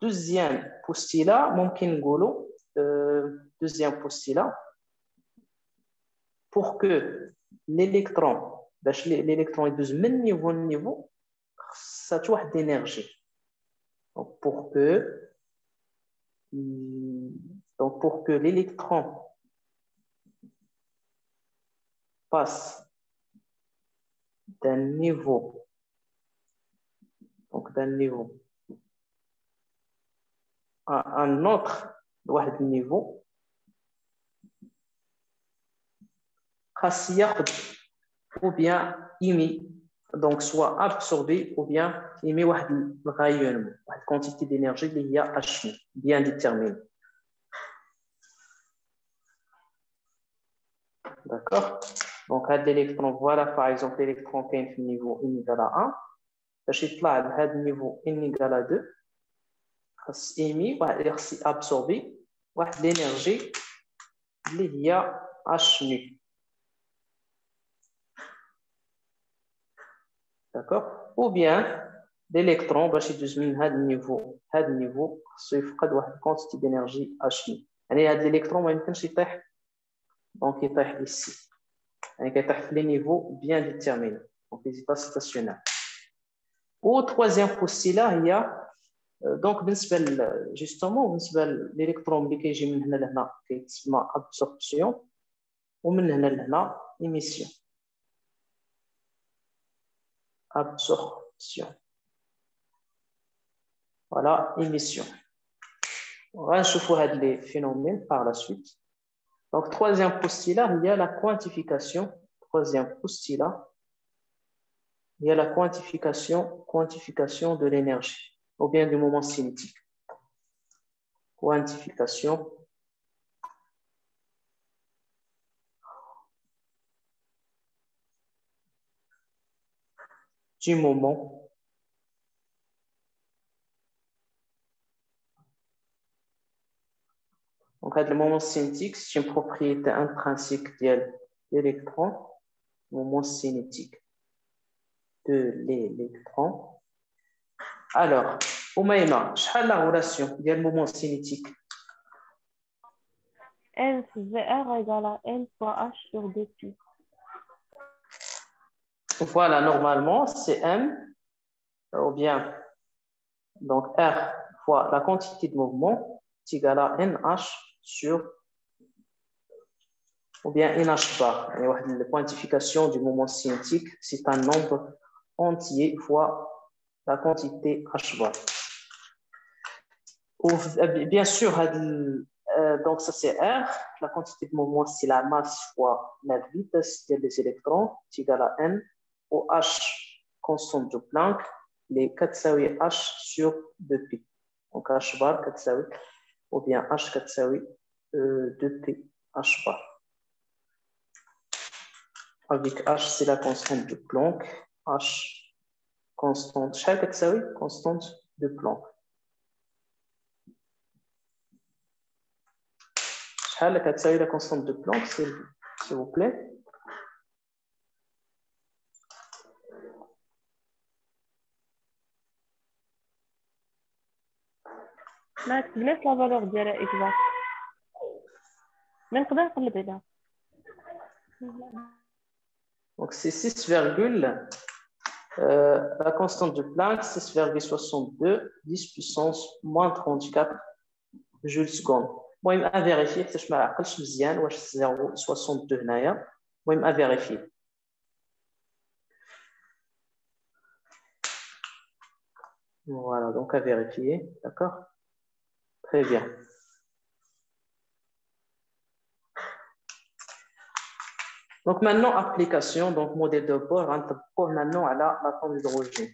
Speaker 1: deuxième postulat ممكن نقولوا deuxième postulat pour que l'électron باش l'électron يدوز من niveau لنيفو خصها واحد d'énergie donc pour que donc pour que l'électron passe d'un niveau donc d'un niveau à un autre niveau, ou bien émis, donc soit absorbé ou bien émis rayonnement, une quantité d'énergie liée à bien déterminée. D'accord. Donc, l'électron, voilà par exemple l'électron qui est au niveau n égale à 1, je suis là, à niveau n égale à 2, خاص ايمي واحد خاص ابسوربي واحد لينيرجي اللي هي اش ني داكوغ او بيان l'électron باش يدوز من هذا النيفو هذا النيفو خصو يفقد واحد كونتيتي دينيرجي اش ني يعني هذا الالكترون ما يمكنش يطيح دونك يطيح ici يعني كيطيح في لي نيفو بيان ديتيرميني دونك لي زيتا ستاسيونير و troisième postula هي دونك بالنسبه جوستومون بالنسبه للالكترون اللي كيجي من هنا لهنا كيتسمى ابسوربسيون ومن هنا لهنا ايميسيون absorption voilà émission غنشوفوا هاد لي فينومين par la suite donc troisième postulat il y a la quantification troisième postulat il y a la quantification quantification de l'énergie ou bien du moment cinétique. Quantification. du moment Donc, le moment cinétique, c'est une propriété intrinsèque de l'électron, moment cinétique de l'électron. Alors, Oumaima, quelle la relation du moment cinétique
Speaker 3: N VR égale à N fois H sur 2Q.
Speaker 1: Voilà, normalement, c'est M, ou bien, donc R fois la quantité de mouvement est égale à NH sur, ou bien NH bar. La quantification du moment cinétique, c'est un nombre entier fois la quantité H bar. bien sûr, euh, donc ça c'est R. La quantité de mouvement, c'est la masse fois la vitesse des électrons, c'est égal à N. Ou H, constante de Planck, les 4 H sur 2P. Donc H bar 4 ou bien H 4 2P H bar. Avec H, c'est la constante de Planck. H, constante. Chaque 4 constante de Planck. شحال كتساوي لا كونستانت دو بلانك s'il vous plaît
Speaker 3: ما كتبناش لا فالور ديالها اكزاكت ما نقدر نقلب عليها
Speaker 1: Donc c'est 6, euh, la constante de Planck, 6,62, 10 puissance moins 34 joules secondes. المهم افيريفي حيتاش ما عقلش مزيان واش 0.62 هنايا المهم افيريفي Voilà, donc à vérifier, d'accord Très bien. Donc maintenant, application, donc modèle de bord, on maintenant à l'atome d'hydrogène.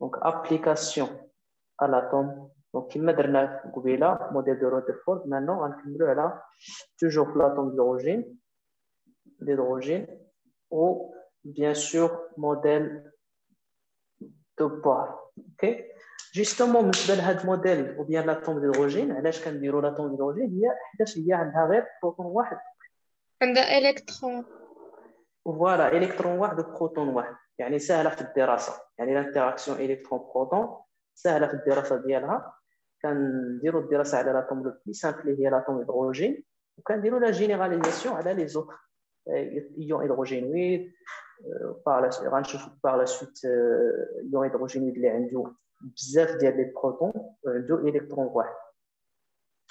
Speaker 1: Donc application à l'atome donc, il m'a donné le modèle de Rutherford. Maintenant, on va là toujours l'atome d'hydrogène, d'hydrogène, ou bien sûr, modèle de Bohr. Ok? Justement, le modèle ou bien l'atome d'hydrogène, علاش كنديروا l'atome d'hydrogène هي حيتاش هي عندها غير بروتون واحد.
Speaker 2: عندها الكترون.
Speaker 1: فوالا الكترون واحد وبروتون واحد، يعني سهله في الدراسه، يعني الانتراكسيون الكترون بروتون سهله في الدراسه ديالها كنديروا الدراسه على لاتوم لو بلي سامبل اللي هي لاتوم هيدروجين وكنديروا لا جينيراليزاسيون على لي زوتر ايون هيدروجينويد غنشوفوا باغ لا سويت ايون هيدروجينويد اللي عنده بزاف ديال لي بروتون وعنده الكترون واحد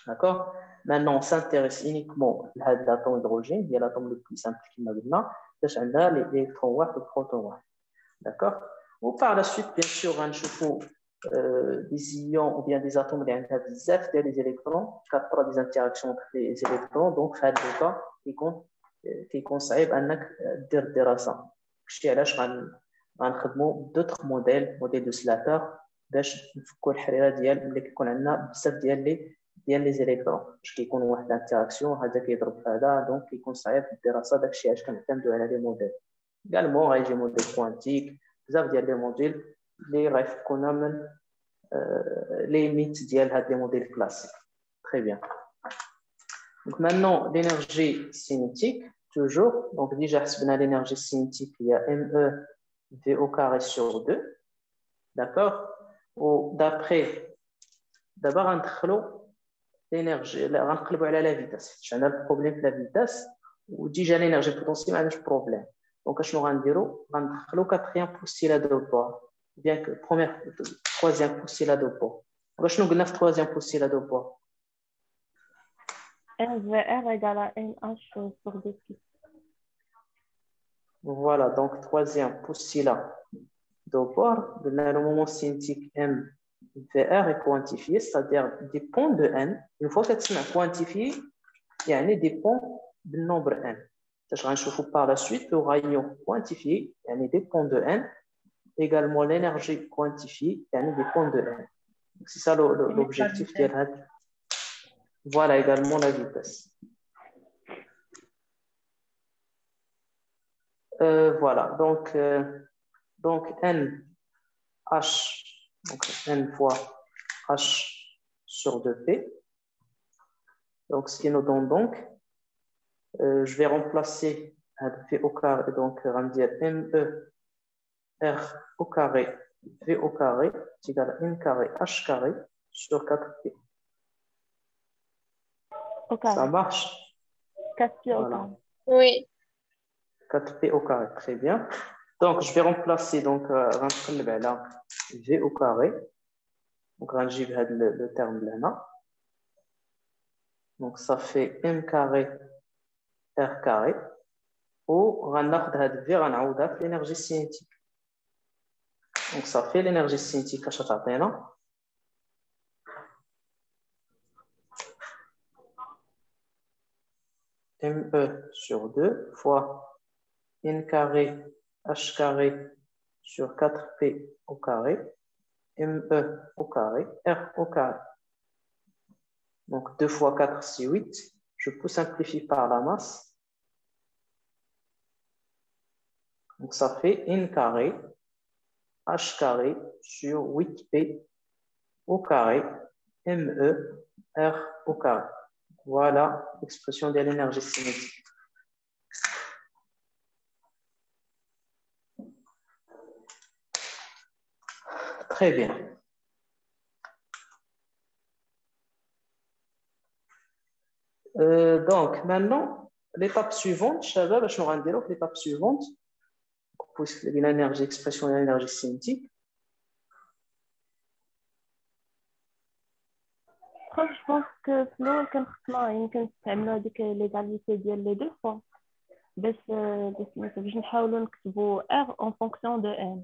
Speaker 1: داكوغ maintenant on s'intéresse uniquement لهاد لاتوم هيدروجين هي لاتوم لو بلي سامبل كما قلنا باش عندها لي الكترون واحد وبروتون واحد داكوغ و باغ لا سويت بيان سور غنشوفوا euh, des ions ou bien des atomes qui ont des électrons, captent des interactions entre les électrons, donc fait des cas qui qui conseillent à dire des raisons. Je غنخدموا d'autres modèles modèles de Slater باش نفكوا الحريره ديال ملي كيكون عندنا بزاف ديال لي ديال لي زيليكترون باش كيكون واحد الانتراكسيون هذا كيضرب في هذا دونك كيكون صعيب في الدراسه داكشي علاش كنعتمدوا على لي موديل كالمون غيجي موديل كوانتيك بزاف ديال لي موديل les غيفكونا les mythes ديال هاد les modèles classiques. Très bien. Donc maintenant, l'énergie cinétique, toujours. Donc déjà, l'énergie cinétique, il y a ME V au carré sur 2. D'accord Ou d'après, d'abord, on l'énergie, on à la vitesse. J'ai un problème de la vitesse. Ou déjà, l'énergie potentielle, a un problème. Donc, je vais on va quatrième postulé de poids bien que première, troisième postulé de poids. Je vais vous troisième postulé de poids.
Speaker 3: NVR égale à NH sur 2
Speaker 1: Voilà, donc troisième postulat de poids. Le moment cinétique MVR est quantifié, c'est-à-dire dépend de N. Une fois que tu as quantifié, il y a dépend du nombre N. Vais par la suite le rayon quantifié, il dépend de N également l'énergie quantifiée, yani dépend de N. C'est ça l'objectif de Voilà également la vitesse. Euh, voilà, donc, euh, donc N, H, donc N fois H sur 2P. Donc, ce qui nous donne donc, euh, je vais remplacer P au carré, donc ME R au carré V au carré est égal à N carré H carré sur 4P. Ça marche?
Speaker 3: 4P au carré.
Speaker 2: Oui.
Speaker 1: 4P au carré, très bien. Donc, je vais remplacer donc euh, au carré. Donc, j'ai le, le terme là. Donc, ça fait M carré R carré. Ou on a V, l'énergie cinétique. Donc, ça fait l'énergie cinétique à chaque. ME sur 2 fois N carré H carré sur 4P au carré, ME au carré, R au carré. Donc 2 fois 4, c'est 8. Je peux simplifier par la masse. Donc ça fait N carré H carré sur 8P au carré, ME, R au carré. Voilà l'expression de l'énergie cinétique. Très bien. Euh, donc, maintenant, l'étape suivante, je vais l'étape suivante, puisque l'énergie, expression de l'énergie cinétique.
Speaker 3: Je pense que nous, يمكن نستعملوا هذيك ليغاليتي ديال لي دو فوا باش باش باش نحاولوا نكتبوا r en fonction de n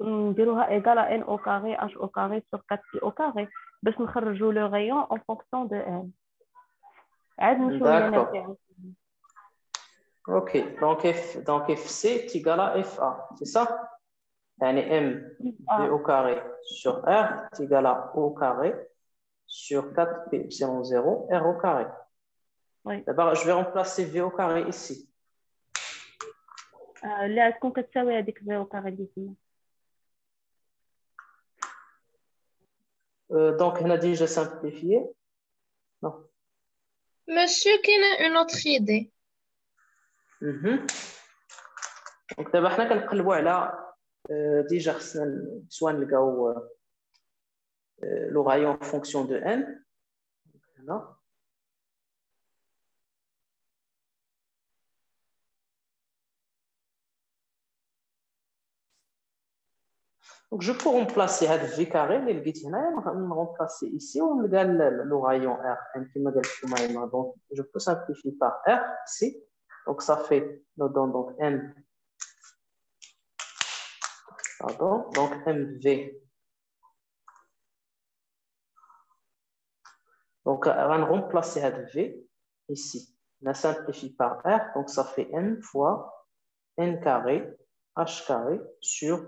Speaker 3: نديروها ايغال ان او كاري اش او كاري سور 4 بي او كاري باش نخرجوا لو غيون اون فونكسيون دو ان عاد نمشيو لنا
Speaker 1: Ok, donc F, donc FC est égal à FA, c'est ça يعني M V au carré sur R est égal à O au carré sur 4 P epsilon 0 R au carré.
Speaker 3: Oui.
Speaker 1: D'abord, je vais remplacer V au carré ici.
Speaker 3: لا تكون كتساوي هذيك V au carré اللي
Speaker 1: Euh, donc, on a dit déjà simplifié. Non.
Speaker 2: Monsieur, qui a une autre idée
Speaker 1: mm -hmm. Donc, d'abord, on a euh, le voilà. Déjà, soit le rayon en fonction de n. Voilà. Donc, je peux remplacer ce V carré, le je remplacer ici, on donne le rayon R, donc je peux simplifier par R ici. Donc, ça fait, donne donc M, pardon, donc MV. Donc, on va remplacer ce V ici. On simplifie par R, donc ça fait M fois N carré, H carré sur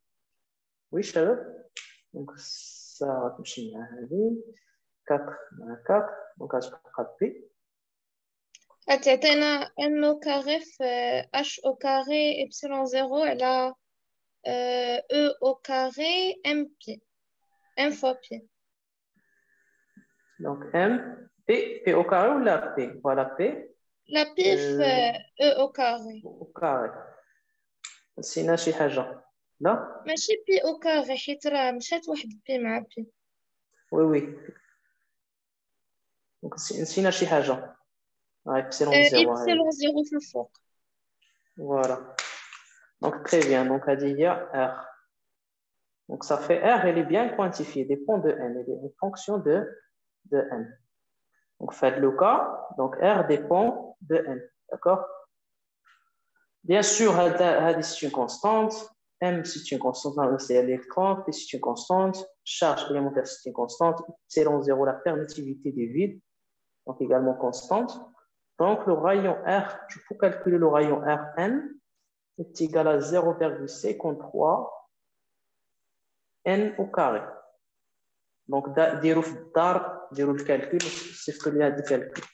Speaker 1: fait R à non Oui, شباب Donc ça تمشي مع هذه 4 مع 4 دونك غتبقى بي
Speaker 2: تعطينا m au carré في h au carré epsilon 0 على e au carré m pi m fois pi
Speaker 1: Donc m p p au carré ou la p Voilà p.
Speaker 2: La pi في e au carré
Speaker 1: Au carré. نسينا شي حاجة لا
Speaker 2: ماشي بي او كاري حيت راه مشات واحد بي مع بي
Speaker 1: وي وي دونك نسينا شي حاجة ابسيلون زيرو
Speaker 2: ابسيلون زيرو في الفوق
Speaker 1: فوالا دونك تري بيان دونك هذه هي ار Donc ça fait R, elle est bien quantifiée, dépend de N, elle est une fonction de, de N. Donc faites le cas, donc R dépend de N, d'accord Bien sûr, c'est une constante, M, c'est une constante dans l'électron, P, c'est une constante, charge élémentaire, c'est une constante, epsilon 0, la permittivité des vides, donc également constante. Donc, le rayon R, je peux calculer le rayon Rn, est égal à 0,53 n au carré. Donc, dire le calcul, c'est ce qu'il y a de calcul.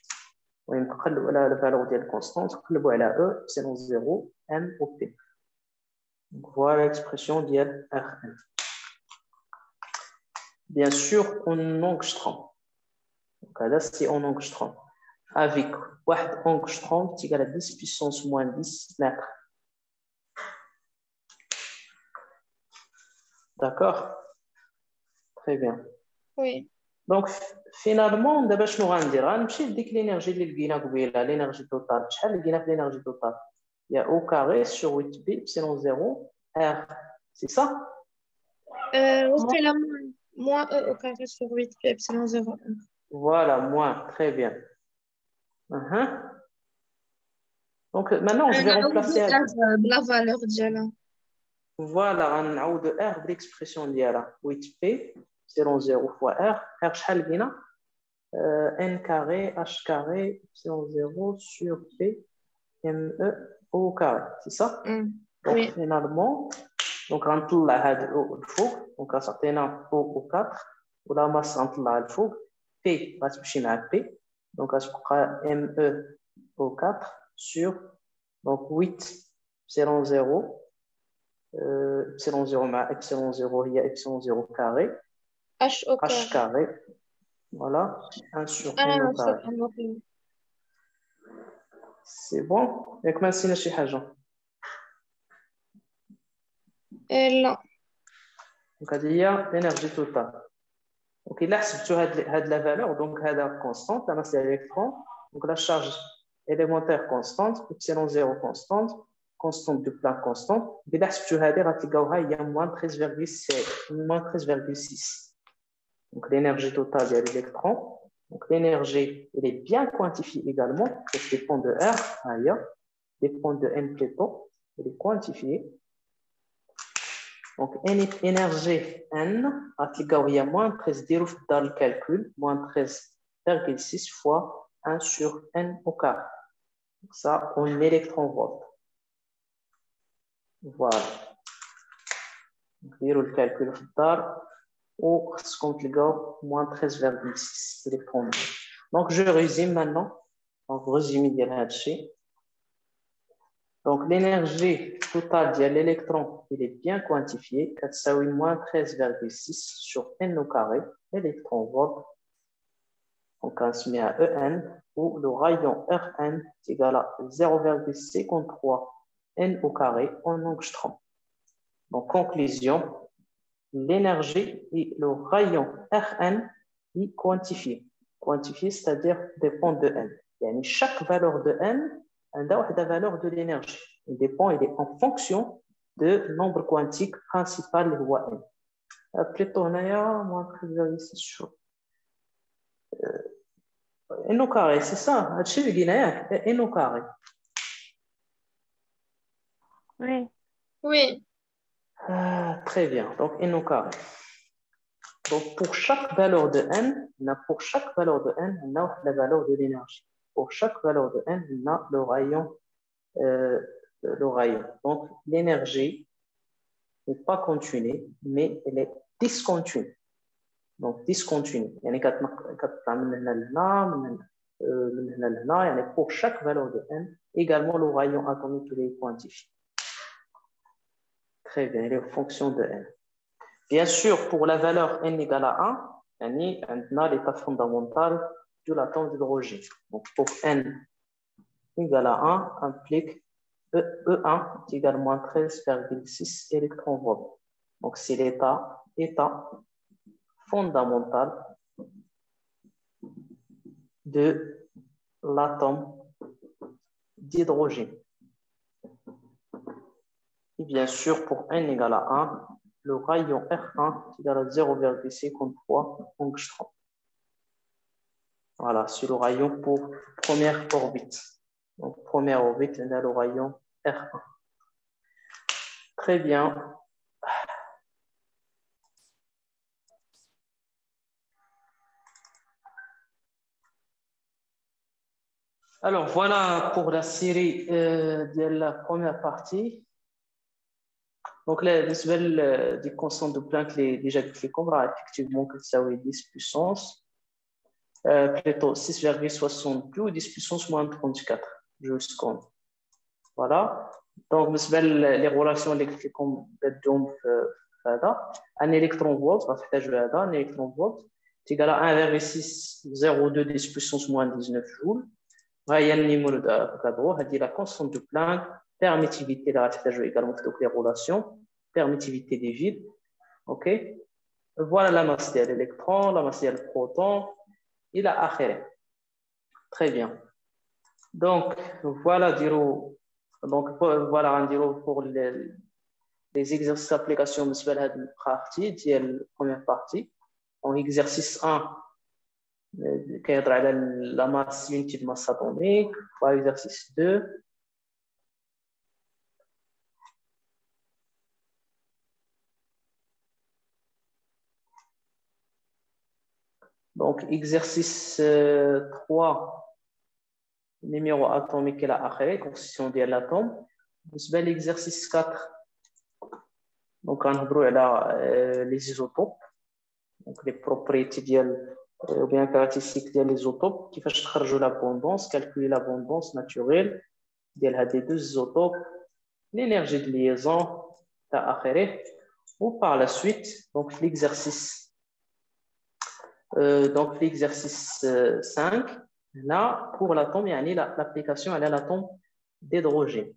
Speaker 1: ونقلبوا على الفالور ديال الكونستانت نقلبوا على او epsilon 0 m او p Donc voilà l'expression d'IAL RN. Bien sûr, on engstrand. Donc là, c'est en angstrand. Avec 1 angstrand qui à 10 puissance moins 10 mètres. D'accord? Très bien.
Speaker 2: Oui.
Speaker 1: Donc, finalement, d'abord, je vais vous dire, l'énergie de l'énergie totale. L'énergie totale. Il y a O carré sur 8B, epsilon 0, R. C'est ça?
Speaker 2: Euh, On fait la moins, moins E au carré sur 8B, epsilon 0, R.
Speaker 1: Voilà, moins. Très bien. Uh -huh. Donc, maintenant, je vais euh, remplacer...
Speaker 2: R, la valeur d'Yala.
Speaker 1: Voilà, on a de R de l'expression d'Yala. 8P, epsilon 0 fois R. R, euh, N carré, H carré, epsilon 0 sur P, ME au carré, c'est ça?
Speaker 2: Mm.
Speaker 1: Donc,
Speaker 2: oui.
Speaker 1: finalement, donc, entre la et le fog, donc, à certain fog au 4, ou la masse entre la et le fog, P, la à P, donc, à ce ME au 4 sur, donc, 8, epsilon 0, euh, epsilon 0, ma epsilon 0, il y a epsilon 0 carré,
Speaker 2: H au carré,
Speaker 1: H
Speaker 2: carré
Speaker 1: voilà, 1 sur 1
Speaker 2: ah,
Speaker 1: au carré
Speaker 2: c'est un autre.
Speaker 1: c'est bon ياك ما نسينا شي حاجه
Speaker 2: Euh, là.
Speaker 1: دونك هذه هي l'énergie totale دونك الا حسبتوا هاد هاد لا فالور دونك هذا كونستانت انا سي الكترون دونك لا شارج élémentaire constante epsilon 0 constante constante du plan constante الا حسبتوا هذه غتلقاوها هي moins 13,6 moins 13,6 donc l'énergie totale de l'électron Donc l'énergie, elle est bien quantifiée également, parce dépend de R, ailleurs, dépend de N temps, elle est quantifiée. Donc énergie N, à moins 13 dans le calcul, moins 13,6 fois 1 sur N au carré. Ça, en électronvolts. Voilà. Donc, le calcul, ou moins 13,6 les premiers. Donc, je résume maintenant. Donc, résumé de l'énergie. Donc, l'énergie totale de l'électron, il est bien quantifiée, 4,8 moins 13,6 sur n au carré, électron volt. Donc, on se met à EN, où le rayon Rn est égal à 0,53 n au carré en angstrom. Donc, conclusion, l'énergie et le rayon Rn y quantifié. Quantifié, c'est-à-dire dépend de n. Yani chaque valeur de n a la valeur de l'énergie. Il dépend, il est en fonction de nombre quantique principal, le voie n. Plutôt, on a moins c'est chaud. Euh, n au carré, c'est ça? n au carré.
Speaker 3: Oui.
Speaker 2: Oui.
Speaker 1: Ah, très bien. Donc, n au carré. Donc, pour chaque valeur de n, on a pour chaque valeur de n, on a la valeur de l'énergie. Pour chaque valeur de n, on a le rayon. Euh, le rayon. Donc, l'énergie n'est pas continue, mais elle est discontinue. Donc, discontinue. Pour chaque valeur de n, également le rayon atomique, il est quantifié. Très fonction de n. Bien sûr, pour la valeur n égale à 1, on a l'état fondamental de la tente d'hydrogène. Donc pour n égale à 1 implique e E1 est égal moins 13,6 électronvolts. Donc c'est l'état fondamental de l'atome d'hydrogène. Et bien sûr, pour n égale à 1, le rayon R1 est égal à 0,53 angstrom. Voilà, c'est le rayon pour première orbite. Donc, première orbite, on a le rayon R1. Très bien. Alors, voilà pour la série euh, de la première partie. Donc, là, بالنسبة ل- des constantes de Planck اللي déjà قلت لكم راه effectivement كتساوي 10 puissance
Speaker 7: euh, plutôt 6,72, 10 puissance moins 34 joules secondes. Voilà. Donc, les relations électriques comme un électron volt, un électron volt, est égal à 1,602 10 puissance moins 19 joules. Il y a le numéro de la constante de Permittivité, là, également les relations, permittivité des vides. OK Voilà la de l'électron, la masse du proton, il a akhir. Très bien. Donc, voilà, donc, voilà, pour les, exercices d'application de cette partie, la première partie. En exercice 1, qui est la masse, l'unité de masse atomique. Exercice 2, Donc, exercice 3, euh, numéro atomique et la akhiri, constitution de l'atome. L'exercice 4, donc on a euh, les isotopes, donc les propriétés euh, ou bien caractéristiques des isotopes, qui font l'abondance, calculer l'abondance naturelle des deux isotopes, l'énergie de liaison, la ou par la suite, donc l'exercice euh, donc, l'exercice 5, euh, là, pour l'atome, il y a l'application à l'atome d'hydrogène.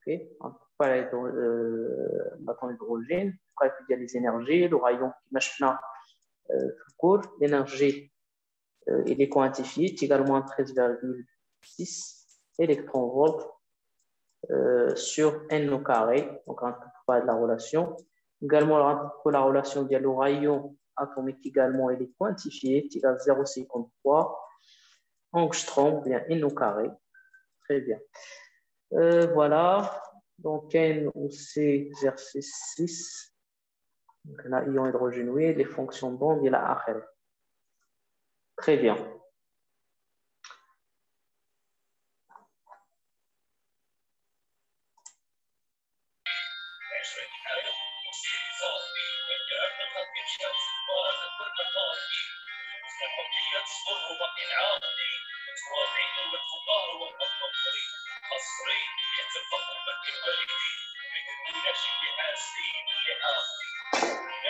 Speaker 7: Okay? Euh, l'atome d'hydrogène, pour étudier les énergies, le rayon qui là, court, l'énergie, il est quantifié, c'est également 13,6 électronvolts sur n au carré, donc on pas de la relation. Également, pour la relation, il y a le rayon atomique également, il est quantifié, il à 0,53 angstrom, bien N au carré. Très bien. Euh, voilà. Donc, N ou C, exercice 6. Donc, là, ion hydrogénoïde, les fonctions d'onde, il a arrêté. Très bien.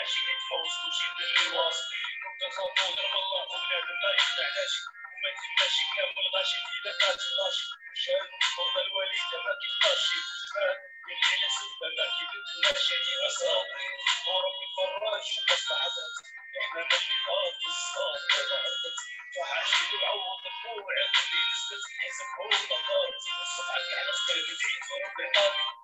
Speaker 7: عشان تفوز وجيب اللي واصل نبدا خطوط والله ولاد ما يستعلاش وما تبقاش كامل غاشي في فات الطاشي شاب صوت الوليدة ما كيفاش اللي نسيبها ما كيبتناش يعني اصابي ضرب الفراش وقصعدت إحنا ماشي فاضي الصاد وضعت فحاجي وعوض الفوع اللي لسه تحسب هو طارتي وصحتي على قلبي بعيد وربي حامي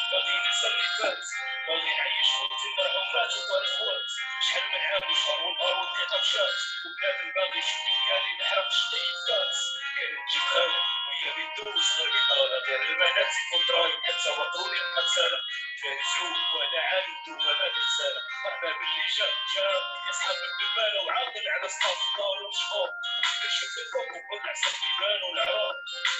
Speaker 7: باغيين نرجع للحفاز باغي نعيش موتي دار عمرات وطاري شحال من عام وشهر ونهار ودقيقة مشات وبلاد الباغي شفت الكالي نحرق شتي الدات كان نجيب خالي ويا بيدوز غير بيطالة غير البنات كنت رايح حتى وطولي سالا كان وتعالج ولا تنسى أنا باللي جاب جاء يسحب الدبانه وعاقل على الصف دار وشخور نشوف الفوق وقطع سكيبان والعراق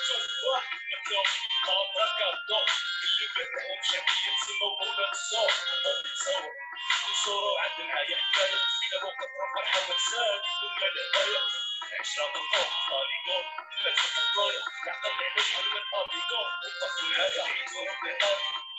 Speaker 7: شوف واحد مثلهم طاب هكا الدور اللي بنتهم شعبية تسمى وقولة الصوت طب يتصور وصوروا عند معايا حكاية فينا وقت رفع حمسات ولا الهدايا عشرة الخوف طالقون لا تشوف الضايع نعقل على شحال من ابيضون وطفوا معايا عيدوا ربي طالق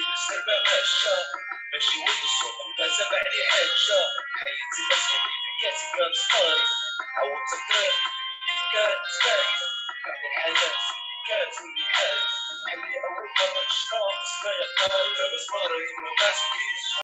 Speaker 7: سبع عشا ماشي ولد السوق بدا سبع لي حاجة حياتي مسؤولي كاتب لها نختاري عودت الطريق كانت تفاعل بعد الحدث كانت ولي حال حملي أول مرة شفت ما يقال لاباس مرة ما بعتكيش